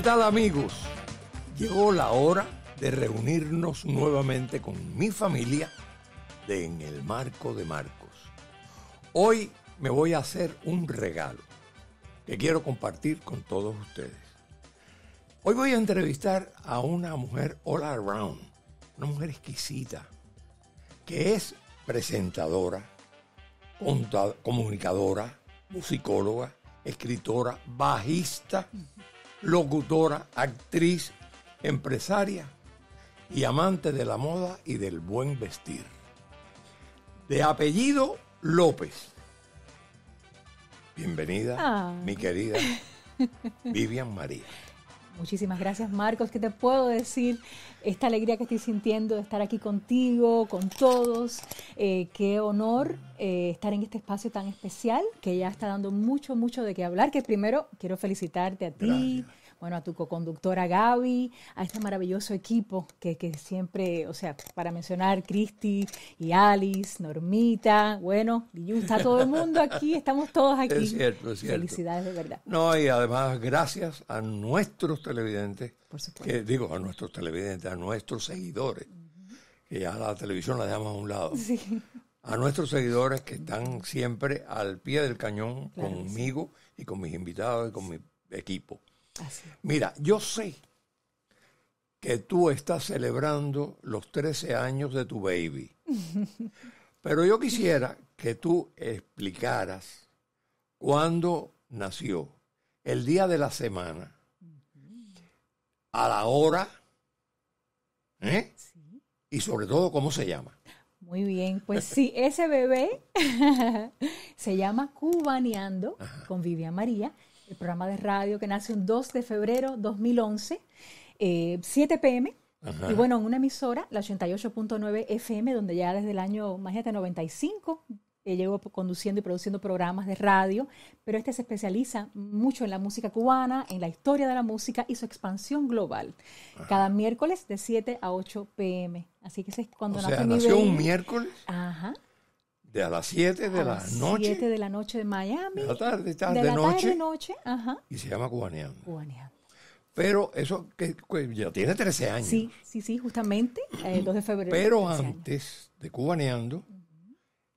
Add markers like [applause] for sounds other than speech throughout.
¿Qué tal amigos? Llegó la hora de reunirnos nuevamente con mi familia de En el Marco de Marcos. Hoy me voy a hacer un regalo que quiero compartir con todos ustedes. Hoy voy a entrevistar a una mujer all around, una mujer exquisita, que es presentadora, comunicadora, musicóloga, escritora, bajista, locutora, actriz, empresaria y amante de la moda y del buen vestir. De apellido López. Bienvenida, Ah. mi querida [laughs] Vivian María. Muchísimas gracias, Marcos. ¿Qué te puedo decir? Esta alegría que estoy sintiendo de estar aquí contigo, con todos. Eh, qué honor eh, estar en este espacio tan especial que ya está dando mucho, mucho de qué hablar. Que primero quiero felicitarte a ti. Bueno, a tu coconductora Gaby, a este maravilloso equipo que, que siempre, o sea, para mencionar Cristi y Alice, Normita, bueno, Liyu, está todo el mundo aquí, estamos todos aquí. Es cierto, es cierto. Felicidades de verdad. No, y además gracias a nuestros televidentes, Por supuesto. que digo a nuestros televidentes, a nuestros seguidores, que ya la televisión la dejamos a un lado, Sí. a nuestros seguidores que están siempre al pie del cañón Claro que sí. conmigo y con mis invitados y con mi equipo. Así. Mira, yo sé que tú estás celebrando los 13 años de tu baby, [laughs] pero yo quisiera que tú explicaras cuándo nació, el día de la semana, a la hora, ¿eh? Sí. y sobre todo cómo se llama. Muy bien, pues sí, ese bebé [laughs] se llama Cubaneando con Vivian María, el programa de radio que nace un 2 de febrero 2011, eh, 7 pm. Ajá. Y bueno, en una emisora, la 88.9 FM, donde ya desde el año, imagínate, 95, eh, llevo conduciendo y produciendo programas de radio, pero este se especializa mucho en la música cubana, en la historia de la música y su expansión global. Cada miércoles de 7 a 8 pm. Así que ese es cuando O nace sea, mi nació un miércoles Ajá. De a las 7 de a la las noche 7 de la noche de Miami. de la tarde, de tarde, la noche, tarde, noche. Ajá. y se llama Cubaneando. Cubaneando. Pero eso que, que ya tiene 13 años. Sí, sí, sí, justamente el 2 de febrero. Pero de antes de Cubaneando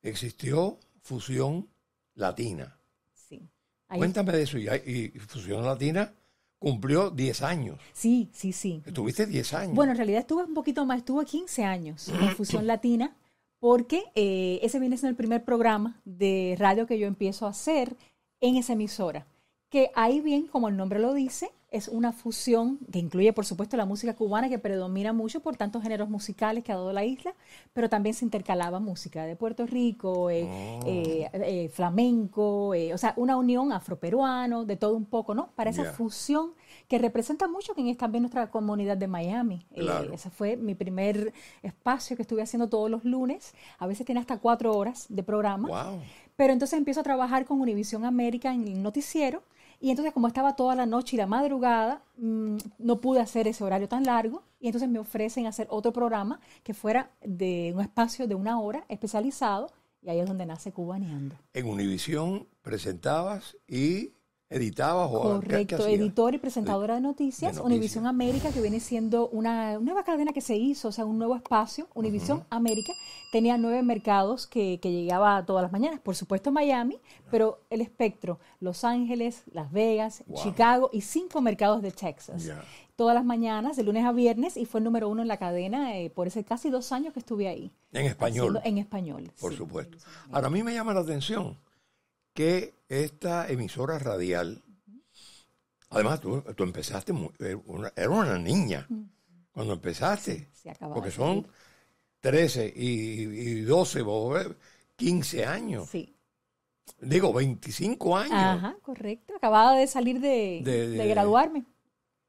existió Fusión Latina. Sí. Ahí- Cuéntame de eso. Y, y Fusión Latina cumplió 10 años. Sí, sí, sí. Estuviste 10 años. Bueno, en realidad estuve un poquito más, estuve 15 años en [clears throat] Fusión Latina, porque eh, ese viene siendo el primer programa de radio que yo empiezo a hacer en esa emisora. Que ahí bien, como el nombre lo dice, es una fusión que incluye, por supuesto, la música cubana que predomina mucho por tantos géneros musicales que ha dado la isla, pero también se intercalaba música de Puerto Rico, eh, eh, eh, flamenco, o sea, una unión afroperuano, de todo un poco, ¿no? Para esa fusión que representa mucho que es también nuestra comunidad de Miami. Eh, Claro. ese fue mi primer espacio que estuve haciendo todos los lunes. A veces tiene hasta cuatro horas de programa. wow. Pero entonces empiezo a trabajar con Univisión América en el noticiero. Y entonces como estaba toda la noche y la madrugada, mm, no pude hacer ese horario tan largo. Y entonces me ofrecen hacer otro programa que fuera de un espacio de una hora especializado. Y ahí es donde nace Cubaneando. En Univisión presentabas y editabas o ¿qué- qué Correcto, hacías? editor y presentadora de noticias, noticias. Univisión América, que viene siendo una nueva cadena que se hizo, o sea, un nuevo espacio. Univisión América tenía nueve mercados que, que llegaba todas las mañanas, por supuesto Miami, pero el espectro, Los Ángeles, Las Vegas, Wow. Chicago y cinco mercados de Texas. Todas las mañanas, de lunes a viernes, y fue el número uno en la cadena eh, por ese casi dos años que estuve ahí. En español. en español. Por sí. supuesto. Ahora, a mí me llama la atención que esta emisora radial, además tú, tú empezaste, muy- era una, niña cuando empezaste, se porque son salir. 13 y, y 12, vos ves, 15 años, Sí. digo 25 años. Ajá, correcto. Acababa de salir de, De- de de- graduarme.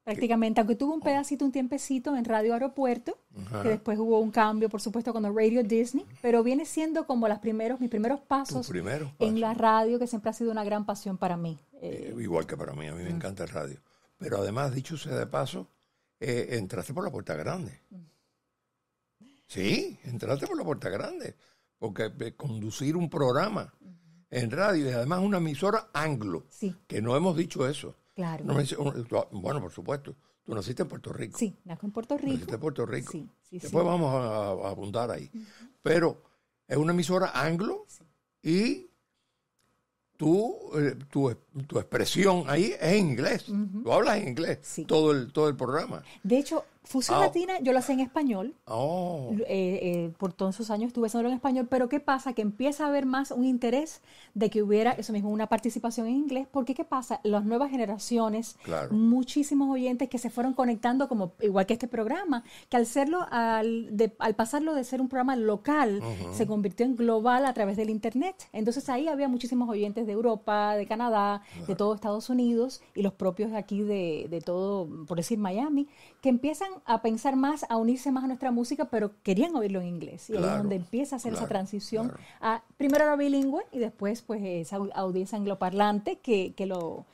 Prácticamente, aunque tuve un pedacito, un tiempecito en Radio Aeropuerto, Ajá. que después hubo un cambio, por supuesto, con Radio Disney, pero viene siendo como las primeros, mis primeros pasos en la radio, que siempre ha sido una gran pasión para mí. Eh, Eh, igual que para mí, a mí me encanta el radio. Pero además, dicho sea de paso, eh, entraste por la puerta grande. Sí, entraste por la puerta grande. Porque eh, conducir un programa en radio y además una emisora anglo, sí, que no hemos dicho eso. Claro. Tú- bueno, por supuesto. Tú naciste en Puerto Rico. Sí, nací en Puerto Rico. Naciste en Puerto Rico. Sí, sí, Después sí. vamos a, a apuntar ahí. Pero es una emisora anglo y tú, eh, tu, tu expresión ahí es en inglés. Tú hablas en inglés Sí. todo, el, todo el programa. De hecho, Fusión Ah. Latina yo lo hacía en español. Oh, Eh, eh, por todos esos años estuve haciéndolo en español, pero ¿qué pasa? Que empieza a haber más un interés de que hubiera eso mismo, una participación en inglés, porque ¿qué pasa? Las nuevas generaciones, Claro. muchísimos oyentes que se fueron conectando, como igual que este programa, que al serlo, al, de- al pasarlo de ser un programa local, se convirtió en global a través del internet. Entonces ahí había muchísimos oyentes de Europa, de Canadá, de todo Estados Unidos y los propios de aquí de, de todo, por decir Miami, que empiezan a pensar más, a unirse más a nuestra música, pero querían oírlo en inglés. Y ahí es donde empieza a hacer esa transición claro. a, primero era bilingüe y después pues esa au- audiencia angloparlante que, que lo...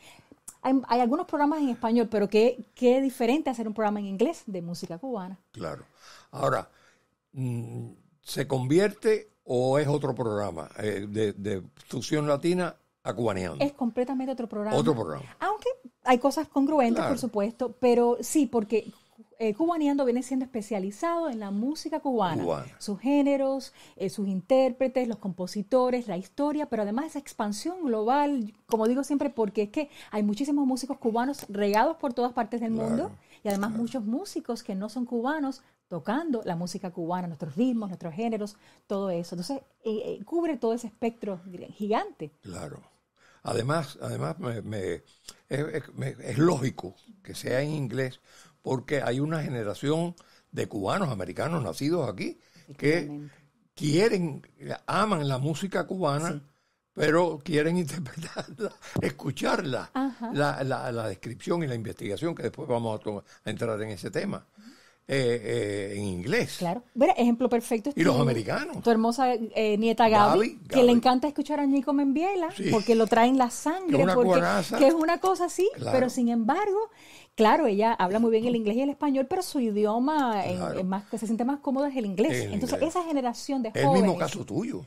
Hay, hay algunos programas en español, pero qué, qué diferente hacer un programa en inglés de música cubana. claro. Ahora, mm, ¿se convierte o es otro programa eh, de, de fusión latina a cubaneando? Es completamente otro programa. Otro programa. Aunque hay cosas congruentes, Claro. por supuesto, pero sí, porque eh, Cubaneando viene siendo especializado en la música cubana, Cubana. sus géneros, eh, sus intérpretes, los compositores, la historia, pero además esa expansión global, como digo siempre, porque es que hay muchísimos músicos cubanos regados por todas partes del mundo y además muchos músicos que no son cubanos tocando la música cubana, nuestros ritmos, nuestros géneros, todo eso. Entonces, eh, eh, cubre todo ese espectro gigante. Claro. Además, además me, me- es, es- me- es lógico que sea en inglés porque hay una generación de cubanos americanos nacidos aquí que quieren, aman la música cubana, pero quieren [laughs] interpretarla, escucharla, la, la- la descripción y la investigación, que después vamos a, a entrar en ese tema, eh, eh, en inglés. Claro. Mira, ejemplo perfecto. es Y los tu- americanos. Tu hermosa eh, nieta Gaby, Gaby, que le encanta escuchar a Nico Membiela, Sí. porque lo trae en la sangre, Que es una porque, cubanaza. que es una cosa así, Claro. pero sin embargo, claro, ella habla muy bien el inglés y el español, pero su idioma en- Claro. en más, que se siente más cómodo es el inglés. El Entonces, inglés. esa generación de El jóvenes... mismo caso tuyo,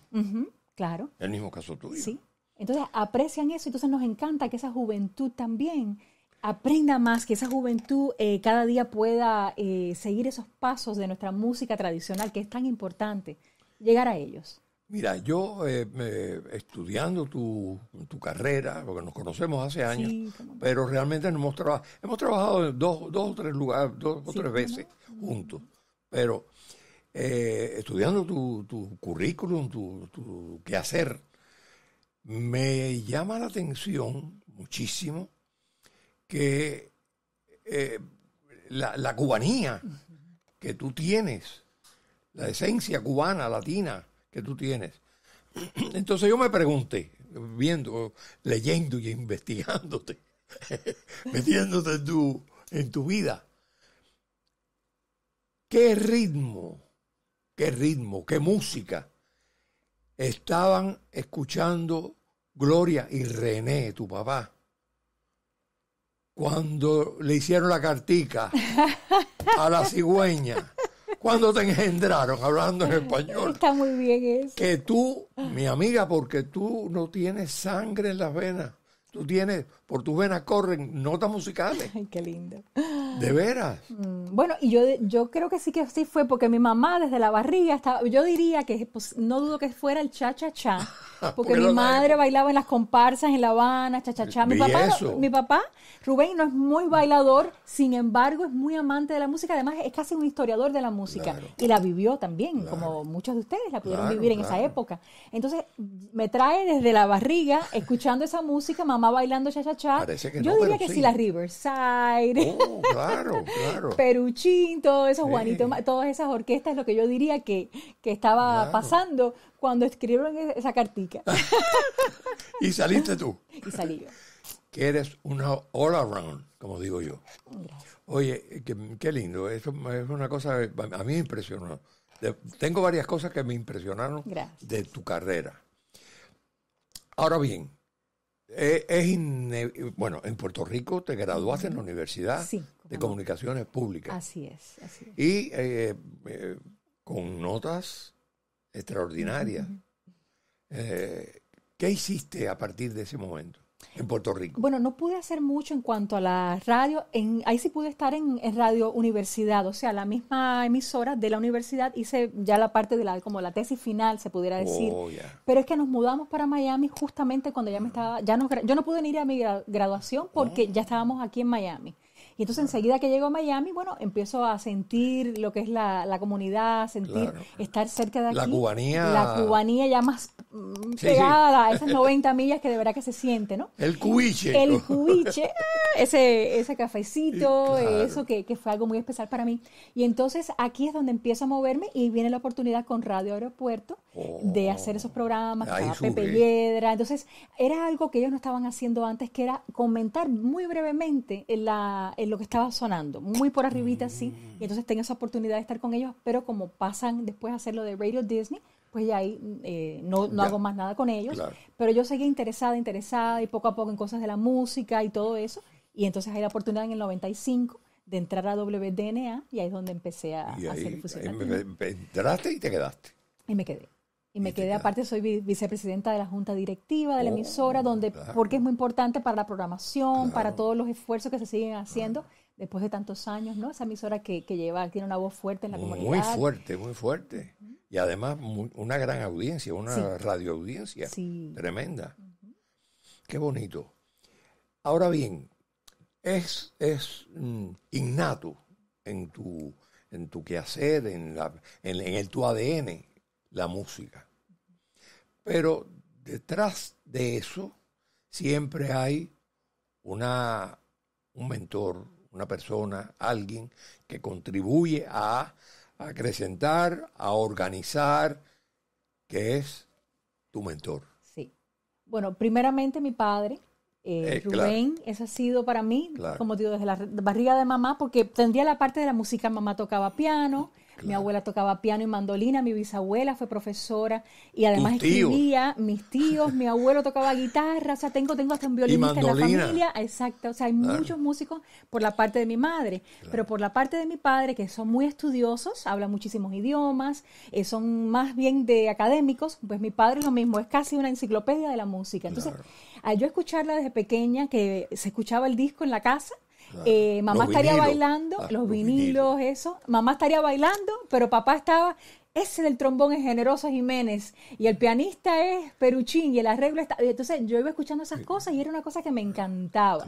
claro. el mismo caso tuyo. Sí. Entonces aprecian eso, entonces nos encanta que esa juventud también aprenda más, que esa juventud eh, cada día pueda eh, seguir esos pasos de nuestra música tradicional, que es tan importante, llegar a ellos. Mira, yo eh, estudiando tu, tu carrera, porque nos conocemos hace años, Sí, pero realmente no hemos trabajado, hemos trabajado en dos, dos o tres lugares, dos o Sí, tres veces juntos, pero eh, estudiando tu, tu currículum, tu, tu quehacer, me llama la atención muchísimo que eh, la, la cubanía que tú tienes, la esencia cubana, latina que tú tienes. Entonces yo me pregunté, viendo, leyendo y investigándote, [laughs] metiéndote en tu, en tu vida, ¿qué ritmo, qué ritmo, qué música estaban escuchando Gloria y René, tu papá, cuando le hicieron la cartica a la cigüeña? Cuando te engendraron, hablando en español Está muy bien eso. que tú, mi amiga, porque tú no tienes sangre en las venas. Tú tienes, por tus venas corren notas musicales. Ay, qué lindo. De veras. Mm, Bueno, y yo, yo creo que sí que sí fue porque mi mamá desde la barriga estaba, yo diría que pues, no dudo que fuera el cha-cha-cha, [laughs] porque mi madre bailaba en las comparsas en La Habana, cha-cha-cha. Mi papá, no- mi papá, Rubén, no es muy bailador, sin embargo es muy amante de la música, además es casi un historiador de la música Claro. y la vivió también, como muchos de ustedes la pudieron Claro, vivir en esa época. Entonces me trae desde la barriga, escuchando esa música, mamá bailando que Yo no, diría que sí, sí. la Riverside. Oh, claro, claro. [laughs] Peruchín, todo eso, Sí. Juanito, todas esas orquestas, es lo que yo diría que, que estaba pasando cuando escribieron e- esa cartica. [laughs] Y saliste tú, y salí yo. que eres una all around, como digo yo. Gracias. Oye, qué, lindo. Eso es una cosa a mí me impresionó. Tengo varias cosas que me impresionaron Gracias. de tu carrera. Ahora bien, eh, es ine- bueno, en Puerto Rico te graduaste en la Universidad Sí, de. Comunicaciones Públicas. Así es, así es. y eh, eh, con notas extraordinarias. Eh, ¿Qué hiciste a partir de ese momento? en Puerto Rico? Bueno, no pude hacer mucho en cuanto a la radio. En, ahí sí pude estar en, Radio Universidad, o sea, la misma emisora de la universidad. Hice ya la parte de la, como la tesis final, se pudiera decir. Oh, Pero es que nos mudamos para Miami justamente cuando ya me estaba, ya no, yo no pude ir a mi graduación porque oh. ya estábamos aquí en Miami. Y entonces enseguida que llego a Miami, bueno, empiezo a sentir lo que es la, la comunidad, sentir estar cerca de aquí. La cubanía. La cubanía ya más mm, pegada a esas 90 millas que de verdad que se siente, ¿no? El cubiche. El cubiche, ah, ese, ese cafecito, eso que, que, fue algo muy especial para mí. Y entonces aquí es donde empiezo a moverme y viene la oportunidad con Radio Aeropuerto de oh. hacer esos programas, Pepe Hiedra. Entonces era algo que ellos no estaban haciendo antes, que era comentar muy brevemente en lo que estaba sonando, muy por arribita sí, y entonces tengo esa oportunidad de estar con ellos, pero como pasan después a hacer lo de Radio Disney, pues ya ahí eh, no, no hago más nada con ellos, pero yo seguía interesada, interesada y poco a poco en cosas de la música y todo eso, y entonces hay la oportunidad en el 95 de entrar a WDNA y ahí es donde empecé a, hacer fusión. Entraste y te quedaste. Y me quedé. Y me quedé, aparte soy vicepresidenta de la junta directiva de la oh, emisora, donde porque es muy importante para la programación, para todos los esfuerzos que se siguen haciendo después de tantos años, ¿no? Esa emisora que, que, lleva, tiene una voz fuerte en la comunidad. Muy fuerte, muy fuerte. Y además una gran audiencia, una radio audiencia tremenda. Qué bonito. Ahora bien, es, es mm, innato en tu, en tu quehacer, en, la, en, en el tu ADN, la música. Pero detrás de eso siempre hay una, un mentor, una persona, alguien que contribuye a acrecentar, a organizar, que es tu mentor. Sí. Bueno, primeramente mi padre, eh, eh, Rubén, eso ha sido para mí, como digo, desde la barriga de mamá, porque tendría la parte de la música, mamá tocaba piano, mi abuela tocaba piano y mandolina, mi bisabuela fue profesora y además escribía, mis tíos, mi abuelo tocaba guitarra, o sea, tengo, tengo hasta un violinista en la familia, exacto, o sea, hay muchos músicos por la parte de mi madre, pero por la parte de mi padre, que son muy estudiosos, hablan muchísimos idiomas, eh, son más bien de académicos, pues mi padre es lo mismo, es casi una enciclopedia de la música. Entonces, al yo escucharla desde pequeña, que se escuchaba el disco en la casa, eh, mamá estaría bailando, ah, los, vinilos, eso. Mamá estaría bailando, pero papá estaba ese del trombón es Generoso Jiménez y el pianista es Peruchín y el arreglo está... Entonces yo iba escuchando esas cosas y era una cosa que me encantaba.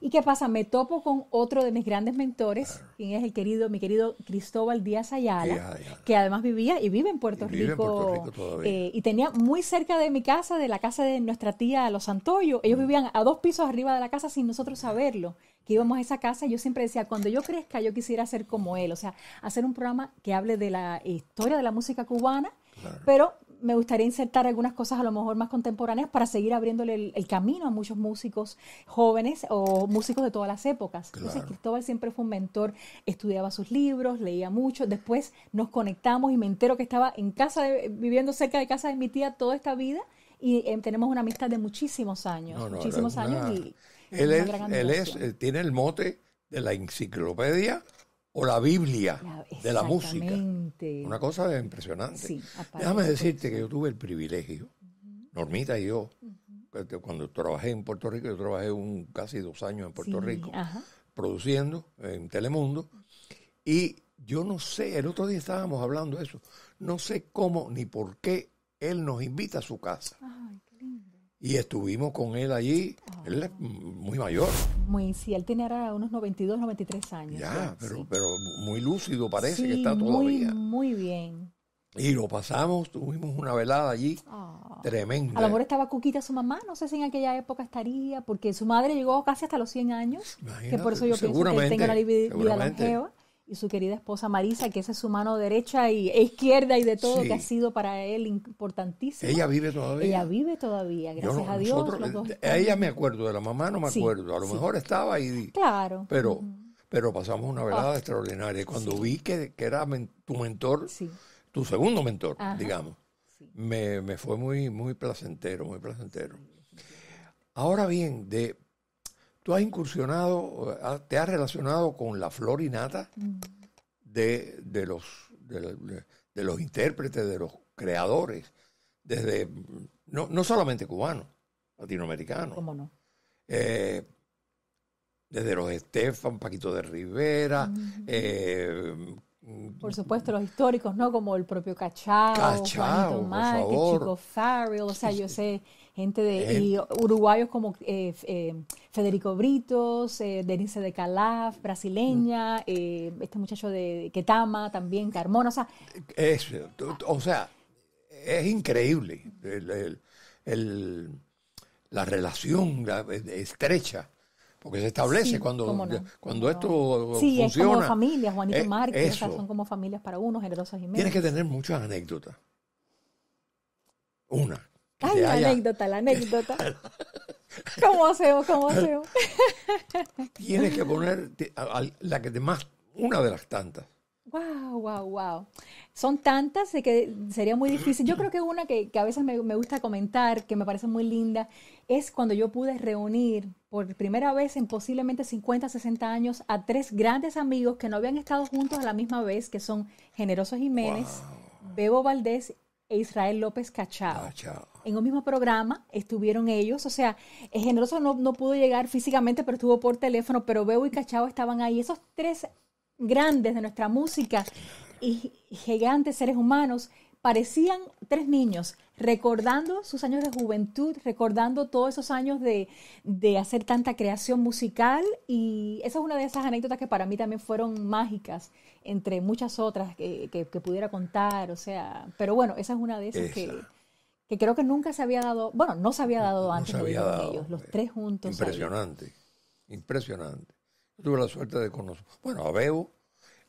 ¿Y qué pasa? Me topo con otro de mis grandes mentores, quien es el querido, mi querido Cristóbal Díaz Ayala, que además vivía y vive en Puerto Rico. Eh, y tenía muy cerca de mi casa, de la casa de nuestra tía Los Santoyo. Ellos mm. vivían a dos pisos arriba de la casa sin nosotros saberlo que íbamos a esa casa y yo siempre decía, cuando yo crezca yo quisiera ser como él, o sea, hacer un programa que hable de la historia de la música cubana, pero me gustaría insertar algunas cosas a lo mejor más contemporáneas para seguir abriéndole el, camino a muchos músicos jóvenes o músicos de todas las épocas. Entonces Cristóbal siempre fue un mentor, estudiaba sus libros, leía mucho, después nos conectamos y me entero que estaba en casa, viviendo cerca de casa de mi tía toda esta vida y eh, tenemos una amistad de muchísimos años, muchísimos años y él, es, él, es, tiene el mote de la enciclopedia o la Biblia de la música. Una cosa impresionante. Déjame decirte que yo tuve el privilegio, Normita y yo, cuando trabajé en Puerto Rico, yo trabajé un, casi dos años en Puerto Rico, produciendo en Telemundo, y yo no sé, el otro día estábamos hablando de eso, no sé cómo ni por qué él nos invita a su casa. Y estuvimos con él allí. Él es muy mayor. Muy, sí, él tiene ahora unos 92, 93 años. Ya, pero, pero muy lúcido parece que está todavía. Muy, muy bien. Y lo pasamos, tuvimos una velada allí ah. tremenda. A lo mejor estaba Cuquita su mamá, no sé si en aquella época estaría, porque su madre llegó casi hasta los 100 años, que por eso yo pienso que tenga una vida longeva y su querida esposa Marisa, que esa es su mano derecha y, e izquierda y de todo, que ha sido para él importantísimo. Ella vive todavía. Ella vive todavía, gracias a Dios. a ella me acuerdo, de la mamá no me acuerdo, a lo mejor estaba ahí. Claro. Pero, pero pasamos una velada ah. extraordinaria. Y cuando vi que, que, era tu mentor, tu segundo mentor, digamos, me, me, fue muy, muy placentero, muy placentero. Ahora bien, de Tú has incursionado, te has relacionado con la flor innata de, de, los, de, los intérpretes, de los creadores, desde, no, no solamente cubanos, latinoamericanos. ¿Cómo no? eh, desde los Estefan, Paquito de Rivera, eh, por supuesto, los históricos, ¿no? Como el propio Cachao, Cachao, Juanito Márquez, Chico Farrell, o sea, yo sé gente de y uruguayos como eh, eh, Federico Britos, eh, Denise de Calaf, brasileña, eh, este muchacho de Ketama también, Carmona, o sea, es, o sea, es increíble el, el, la relación estrecha porque se establece cuando, cuando esto sí, funciona. Sí, es como familias, Juanito eh, Márquez, son como familias para uno, generosas y Tienes que tener muchas anécdotas. Una. Ay, la anécdota, la anécdota. [laughs] ¿Cómo hacemos? ¿Cómo hacemos? [laughs] Tienes que poner la que te más, una de las tantas. Wow, wow, wow. Son tantas que sería muy difícil. Yo creo que una que, a veces me, me, gusta comentar, que me parece muy linda, es cuando yo pude reunir por primera vez en posiblemente 50, 60 años a tres grandes amigos que no habían estado juntos a la misma vez, que son Generoso Jiménez, Bebo Valdés e Israel López Cachao. En un mismo programa estuvieron ellos, o sea, Generoso no, no pudo llegar físicamente, pero estuvo por teléfono, pero Bebo y Cachao estaban ahí. Esos tres grandes de nuestra música y gigantes seres humanos parecían tres niños recordando sus años de juventud, recordando todos esos años de, hacer tanta creación musical y esa es una de esas anécdotas que para mí también fueron mágicas, entre muchas otras que, pudiera contar, o sea, pero bueno, esa es una de esas que, que, creo que nunca se había dado, bueno, no se había dado antes de ellos, los tres juntos. Impresionante, impresionante. Tuve la suerte de conocer, bueno, a Bebo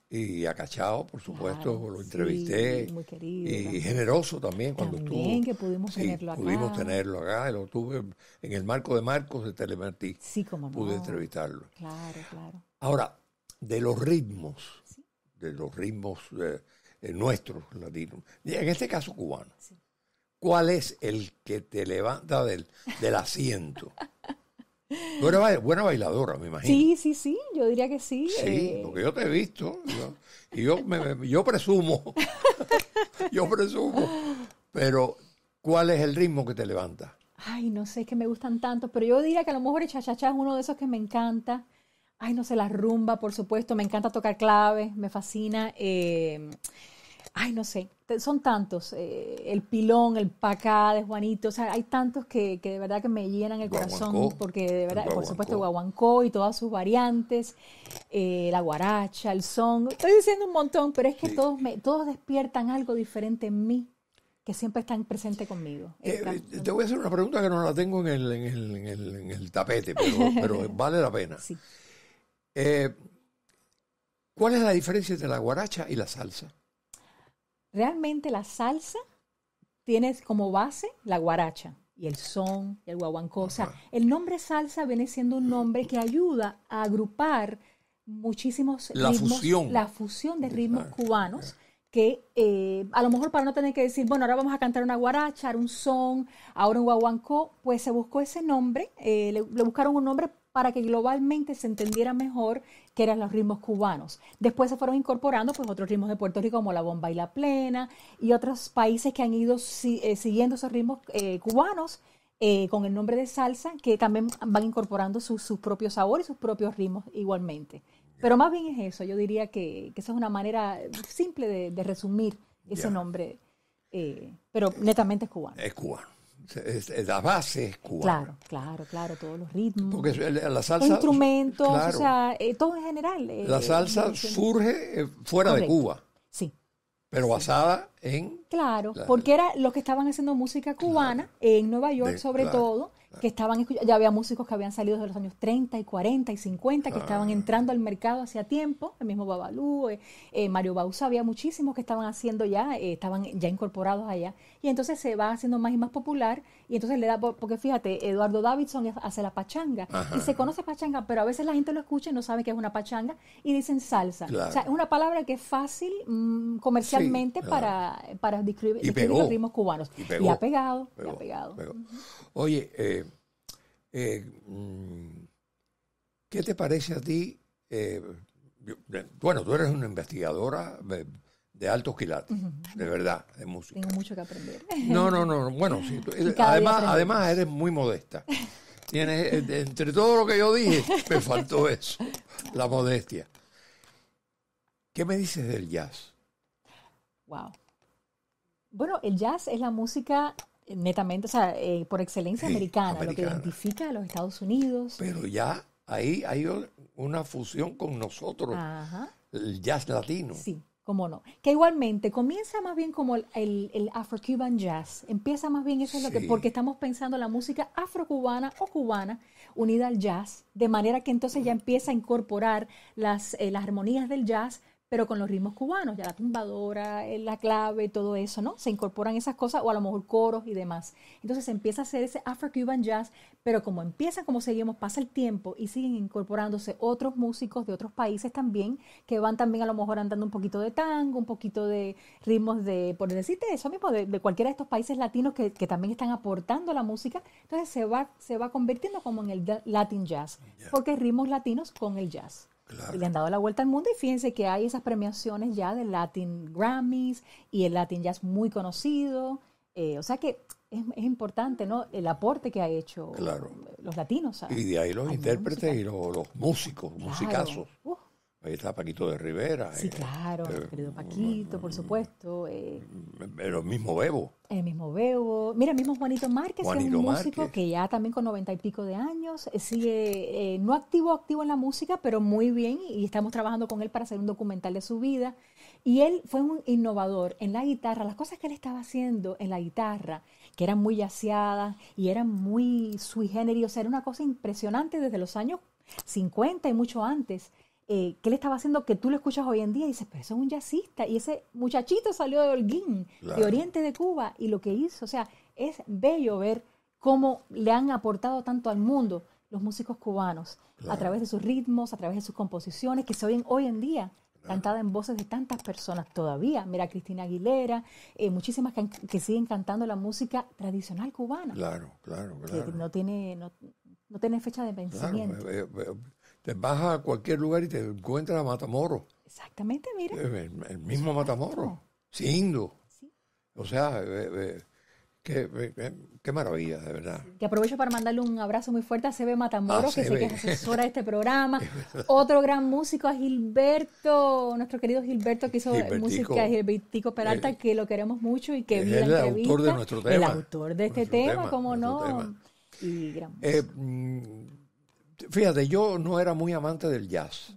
y a Cachao, por supuesto, lo entrevisté. muy querido. Y generoso también cuando también que pudimos tenerlo acá. Pudimos tenerlo acá, lo tuve en el marco de Marcos de Telemartí. Sí, como no. Pude entrevistarlo. Claro, claro. Ahora, de los ritmos, de los ritmos eh, eh, nuestros latinos, en este caso cubanos, ¿cuál es el que te levanta del, del asiento? [laughs] [laughs] Buena, buena bailadora, me imagino. Sí, sí, sí, yo diría que sí. Sí, eh. porque yo te he visto. y yo, me, yo presumo. [laughs] yo presumo. Pero, ¿cuál es el ritmo que te levanta? Ay, no sé, es que me gustan tanto, pero yo diría que a lo mejor el chachachá es uno de esos que me encanta. Ay, no sé, la rumba, por supuesto, me encanta tocar claves, me fascina. Eh, ay, no sé, son tantos, eh, el pilón, el pacá de Juanito, o sea, hay tantos que, de verdad que me llenan el corazón, porque de verdad, por supuesto, Guaguancó y todas sus variantes, eh, la guaracha, el son, estoy diciendo un montón, pero es que todos, me, todos despiertan algo diferente en mí que siempre están presente conmigo. Eh, te voy a hacer una pregunta que no la tengo en el, en el, tapete, pero, [laughs] pero, vale la pena. Sí. ¿Cuál es la diferencia entre la guaracha y la salsa? Realmente la salsa tiene como base la guaracha y el son y el guaguancó. O sea, el nombre salsa viene siendo un nombre que ayuda a agrupar muchísimos la fusión. la fusión de ritmos cubanos que eh, a lo mejor para no tener que decir, bueno, ahora vamos a cantar una guaracha, un son, ahora un guaguancó, pues se buscó ese nombre, eh, le, buscaron un nombre para que globalmente se entendiera mejor que eran los ritmos cubanos. Después se fueron incorporando pues otros ritmos de Puerto Rico como la bomba y la plena y otros países que han ido eh, siguiendo esos ritmos eh, cubanos eh, con el nombre de salsa que también van incorporando sus propios sabores y sus propios ritmos igualmente. Pero más bien es eso, yo diría que, que esa es una manera simple de, resumir ese nombre, pero netamente es cubano. Es cubano la base es cubana. Claro, claro, claro, todos los ritmos. Porque la salsa. Instrumentos, o sea, eh, todo en general. Eh, la salsa surge eh, fuera de Cuba. Sí. Pero basada en. Claro, porque era los que estaban haciendo música cubana, en Nueva York sobre todo que estaban ya había músicos que habían salido desde los años 30 y 40 y 50 que estaban ah. entrando al mercado hacía tiempo, el mismo Babalú, eh, eh, Mario Bausa, había muchísimos que estaban haciendo ya, eh, estaban ya incorporados allá, y entonces se va haciendo más y más popular, y entonces le da, porque fíjate, Eduardo Davidson hace la pachanga, y se conoce pachanga, pero a veces la gente lo escucha y no sabe que es una pachanga, y dicen salsa. O sea, es una palabra que es fácil mm, comercialmente para, para describir, los ritmos cubanos. Y, ha pegado, ha pegado. Oye, eh, eh, mm, ¿qué te parece a ti? Eh, bueno, tú eres una investigadora de, altos quilates, de verdad, de música. Tengo mucho que aprender. No, no, no, bueno, sí, además, además eres muy modesta. tienes, eh, entre todo lo que yo dije, [laughs] me faltó eso, la modestia. ¿Qué me dices del jazz? Wow. Bueno, el jazz es la música eh, netamente, o sea, eh, por excelencia Sí, americana, lo que identifica a los Estados Unidos. Pero ya ahí hay una fusión con nosotros, Ajá. el jazz latino. Sí, cómo no. Que igualmente comienza más bien como el, el, el Afro-Cuban Jazz. Empieza más bien eso es lo que, porque estamos pensando la música afrocubana o cubana unida al jazz, de manera que entonces ya empieza a incorporar las, eh, las armonías del jazz, pero con los ritmos cubanos, ya la tumbadora, eh, la clave, todo eso, ¿no? Se incorporan esas cosas, o a lo mejor coros y demás. Entonces se empieza a hacer ese Afro-Cuban Jazz, pero como empieza, como seguimos, pasa el tiempo y siguen incorporándose otros músicos de otros países también, que van también a lo mejor andando un poquito de tango, un poquito de ritmos de, por decirte eso mismo, de, de cualquiera de estos países latinos que, que también están aportando la música. Entonces se va, se va convirtiendo como en el Latin Jazz, porque ritmos latinos con el jazz. Claro. Y le han dado la vuelta al mundo y fíjense que hay esas premiaciones ya de Latin Grammys y el Latin Jazz muy conocido. Eh, o sea que es, es importante, ¿no? El aporte que ha hecho Claro. los latinos. a- Y de ahí los intérpretes y los, los músicos, Claro. musicazos. Ahí está Paquito de Rivera. sí, eh, claro, el querido Paquito, por supuesto. eh, el mismo Bebo. el mismo Bebo. Mira, el mismo Juanito Márquez, que es un músico Márquez. que ya también con noventa y pico de años eh, sigue eh, no activo, activo en la música, pero muy bien y estamos trabajando con él para hacer un documental de su vida. Y él fue un innovador en la guitarra, las cosas que él estaba haciendo en la guitarra, que eran muy yaceadas y eran muy sui generis, o sea, era una cosa impresionante desde los años 50 y mucho antes. Eh, que él estaba haciendo que tú lo escuchas hoy en día y dices, pero eso es un jazzista. Y ese muchachito salió de Holguín, Claro. de Oriente de Cuba, y lo que hizo, o sea, es bello ver cómo le han aportado tanto al mundo los músicos cubanos, a Claro. través de sus ritmos, a través de sus composiciones, que se oyen hoy en día, cantadas en voces de tantas personas todavía. Mira, Cristina Aguilera, eh, muchísimas que, que siguen cantando la música tradicional cubana, Claro, claro, que claro. no tiene, no, no tiene fecha de Claro, vencimiento. eh, eh, te vas a cualquier lugar y te encuentras a Matamoros. Exactamente, mira. El, el mismo Matamoros. Sindo. Sí. O sea, eh, eh, qué, eh, qué maravilla, de verdad. Que aprovecho para mandarle un abrazo muy fuerte a Sebe Matamoros, Ah, que sé que es [laughs] asesora de este programa. Otro gran músico, a Gilberto, nuestro querido Gilberto, que hizo Gilbertico. música, Gilbertico Peralta, Eh, que lo queremos mucho y que es la el autor de nuestro El tema. autor de este tema, tema, cómo no. tema. Y gran músico. Fíjate, yo no era muy amante del jazz.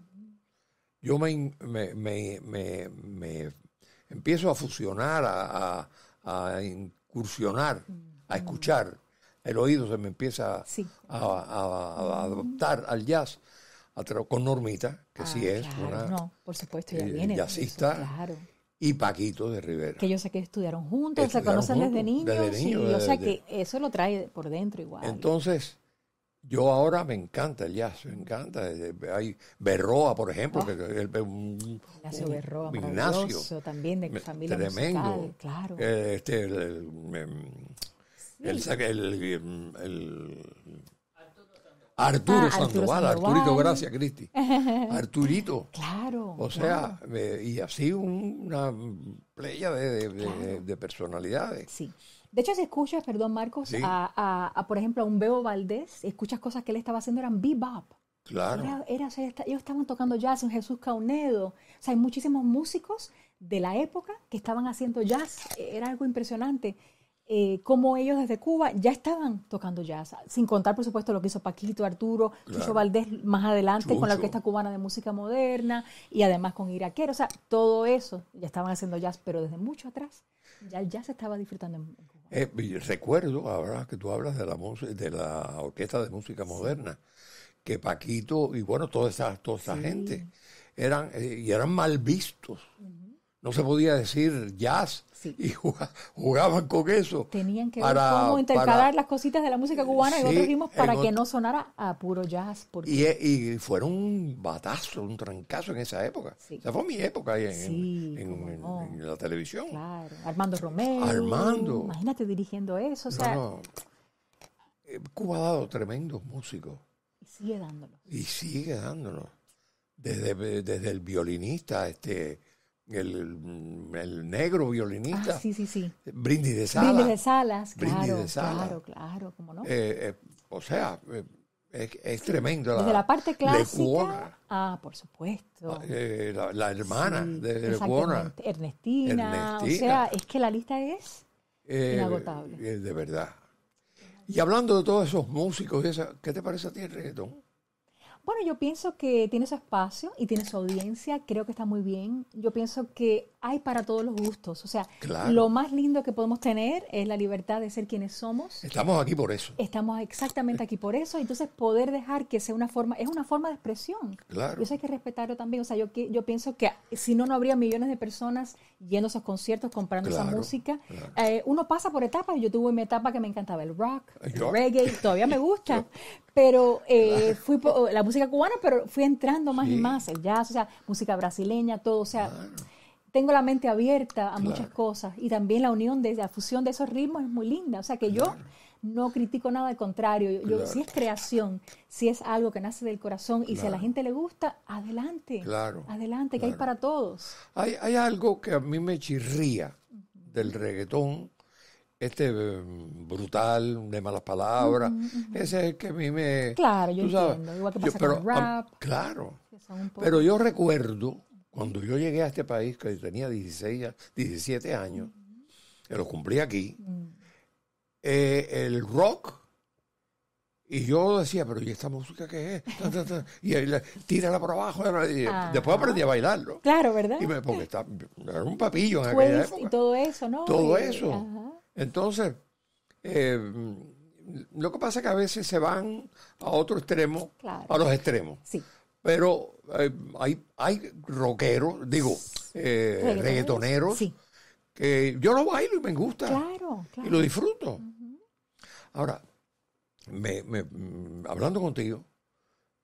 Yo me, me, me- me- me empiezo a fusionar, a, a- a incursionar, a escuchar. El oído se me empieza Sí. a, a- a adaptar al jazz con Normita, que sí Ah, es claro, una, No, por supuesto, ya eh, viene. de eso, jazzista. Claro. y Paquito de Rivera. Que yo sé que estudiaron juntos, se Estudiaron conocen desde niños. desde niños, y, o sea que eso lo trae por dentro igual. Entonces, yo ahora me encanta el jazz, me encanta. eh, Hay Berroa, por ejemplo, que el, un- Ah. Ignacio un- Berroa, Ignacio, también de familia tremendo. musical, claro. Eh, este, el, el- em, el saca- el- em, el- Arturo Ah, Arturo Sandoval, Sandoval. Arturito, gracias, Cristi. [laughs] Arturito. Claro. O claro. sea, eh, y así un- una playa de, de- de- Claro. de personalidades. Sí. De hecho, si escuchas, perdón, Marcos, Sí. a, a- a, por ejemplo, a un Bebo Valdés, escuchas cosas que él estaba haciendo, eran bebop. Claro. Era, era, o sea, ellos estaban tocando jazz, un Jesús Caunedo. O sea, hay muchísimos músicos de la época que estaban haciendo jazz. Era algo impresionante. Eh, como ellos desde Cuba ya estaban tocando jazz, sin contar, por supuesto, lo que hizo Paquito, Arturo, Chucho Claro. Valdés más adelante con la Chucho. Orquesta Cubana de Música Moderna y además con Iraquero. O sea, todo eso ya estaban haciendo jazz, pero desde mucho atrás ya el jazz se estaba disfrutando en Cuba. Eh, recuerdo, ahora que tú hablas de la, de la Orquesta de Música Moderna, que Paquito y bueno, toda esa, toda esa Sí. gente eran, eh, y eran mal vistos. No se podía decir jazz Sí. y juga- jugaban con eso. Tenían que para- ver cómo intercalar para- las cositas de la música cubana y Sí, otros ritmos para que no sonara a puro jazz. Porque Y, eh, y fueron un batazo, un trancazo en esa época. Sí. Esa fue mi época ahí en, no. la televisión. Claro, Armando Romero. Armando. Imagínate dirigiendo eso, o sea, No, no. Eh, Cuba ha dado tremendos músicos. y sigue dándolo. Y sigue dándolo. Desde, desde el violinista, este, el, el negro violinista, Ah, sí, sí, sí. Brindis de Sala. Brindis de Salas, Brindis claro, de Sala. claro, claro, cómo no. Eh, eh, o sea, eh, es, es tremendo. Desde la parte clásica. Ah, por supuesto. eh, la, la hermana Sí, de Lecuona. Ernestina, O sea, es que la lista es. Inagotable. de verdad. Y hablando de todos esos músicos, y esa, ¿qué te parece a ti el reggaetón? Bueno, yo pienso que tiene su espacio y tiene su audiencia, creo que está muy bien. Yo pienso que hay para todos los gustos. O sea, Claro. lo más lindo que podemos tener es la libertad de ser quienes somos. Estamos aquí por eso. Estamos exactamente aquí por eso, entonces poder dejar que sea una forma, es una forma de expresión. Claro. Y eso hay que respetarlo también. O sea, yo, que- yo pienso que si no, no habría millones de personas yendo a esos conciertos, comprando esa música. claro. Eh, uno pasa por etapas. Yo tuve mi etapa que me encantaba el rock, el reggae, todavía me [laughs] gusta. Pero eh, fui por la música cubana, pero fui entrando más y más, el jazz, o sea, música brasileña, todo. O sea, tengo la mente abierta a Claro. muchas cosas. Y también la unión, de la fusión de esos ritmos es muy linda. O sea, que yo no critico nada, al contrario. Yo, yo- si es creación, si es algo que nace del corazón y si a la gente le gusta, adelante. Claro, Adelante, que hay para todos. Hay, hay algo que a mí me chirría del reggaetón, este eh, brutal, de malas palabras. Ese es el que a mí me... Claro, yo tú sabes, entiendo. Igual que yo- pasa con el rap. claro. Pero yo recuerdo cuando yo llegué a este país, que tenía 16, a- 17 años, que lo cumplí aquí, eh, el rock, y yo decía, pero ¿y esta música qué es? Y ahí la- tírala por abajo. y Ajá. después aprendí a bailarlo. Claro, ¿verdad? Y me, porque [laughs] está, era un papillo en aquella Twist y época. todo eso, ¿no? Todo eso. ajá. Entonces, eh, lo que pasa es que a veces se van a otro extremo, Claro. a los extremos. Sí. Pero hay, hay rockeros, digo, eh, Reggaetoneros. reggaetoneros, Sí. que yo lo bailo y me gusta. Claro, Y lo disfruto. Ahora, me- me- hablando contigo,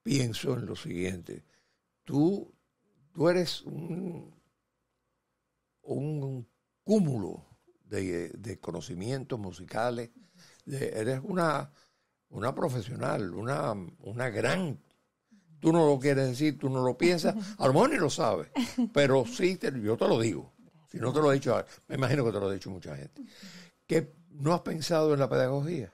pienso en lo siguiente. Tú, tú eres un, un cúmulo de, de conocimientos musicales. de- eres una, una profesional, una, una gran... Tú no lo quieres decir, tú no lo piensas, [laughs] a lo mejor ni lo sabes, pero sí, te- yo te lo digo. Si no te lo he dicho, me imagino que te lo ha dicho mucha gente. ¿Qué no has pensado en la pedagogía?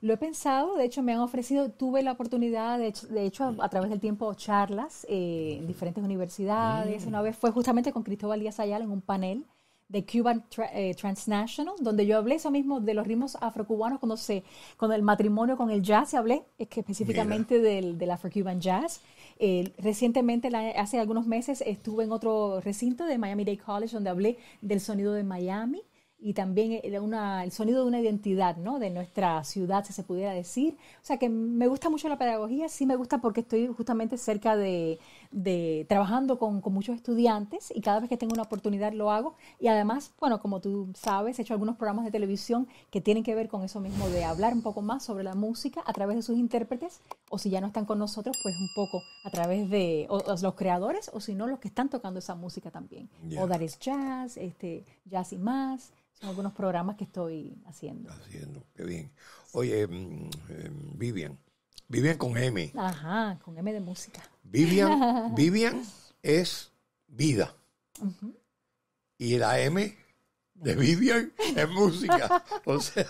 Lo he pensado, de hecho me han ofrecido, tuve la oportunidad, de hecho, de hecho, a, a través del tiempo, charlas eh, en diferentes universidades. Una vez fue justamente con Cristóbal Díaz Ayala en un panel de Cuban Tra- eh, Transnational, donde yo hablé eso mismo de los ritmos afrocubanos cuando se, cuando el matrimonio con el jazz, y hablé es que específicamente del, del Afro-Cuban Jazz. Eh, recientemente, la- hace algunos meses, estuve en otro recinto de Miami Dade College donde hablé del sonido de Miami y también el, una- el sonido de una identidad, ¿no? De nuestra ciudad, si se pudiera decir. O sea que me gusta mucho la pedagogía, sí me gusta porque estoy justamente cerca de, de trabajando con, con muchos estudiantes y cada vez que tengo una oportunidad lo hago. Y además, bueno, como tú sabes, he hecho algunos programas de televisión que tienen que ver con eso mismo, de hablar un poco más sobre la música a través de sus intérpretes, o si ya no están con nosotros, pues un poco a través de o- los creadores, o si no, los que están tocando esa música también. Ya. O That is Jazz, este, Jazz y más. Son algunos programas que estoy haciendo. Haciendo, qué bien. Oye, mm, eh, Vivian, Vivian con M. Ajá, con M de música. Vivian, [laughs] Vivian es vida. Y la M de Vivian es música. [laughs] O sea,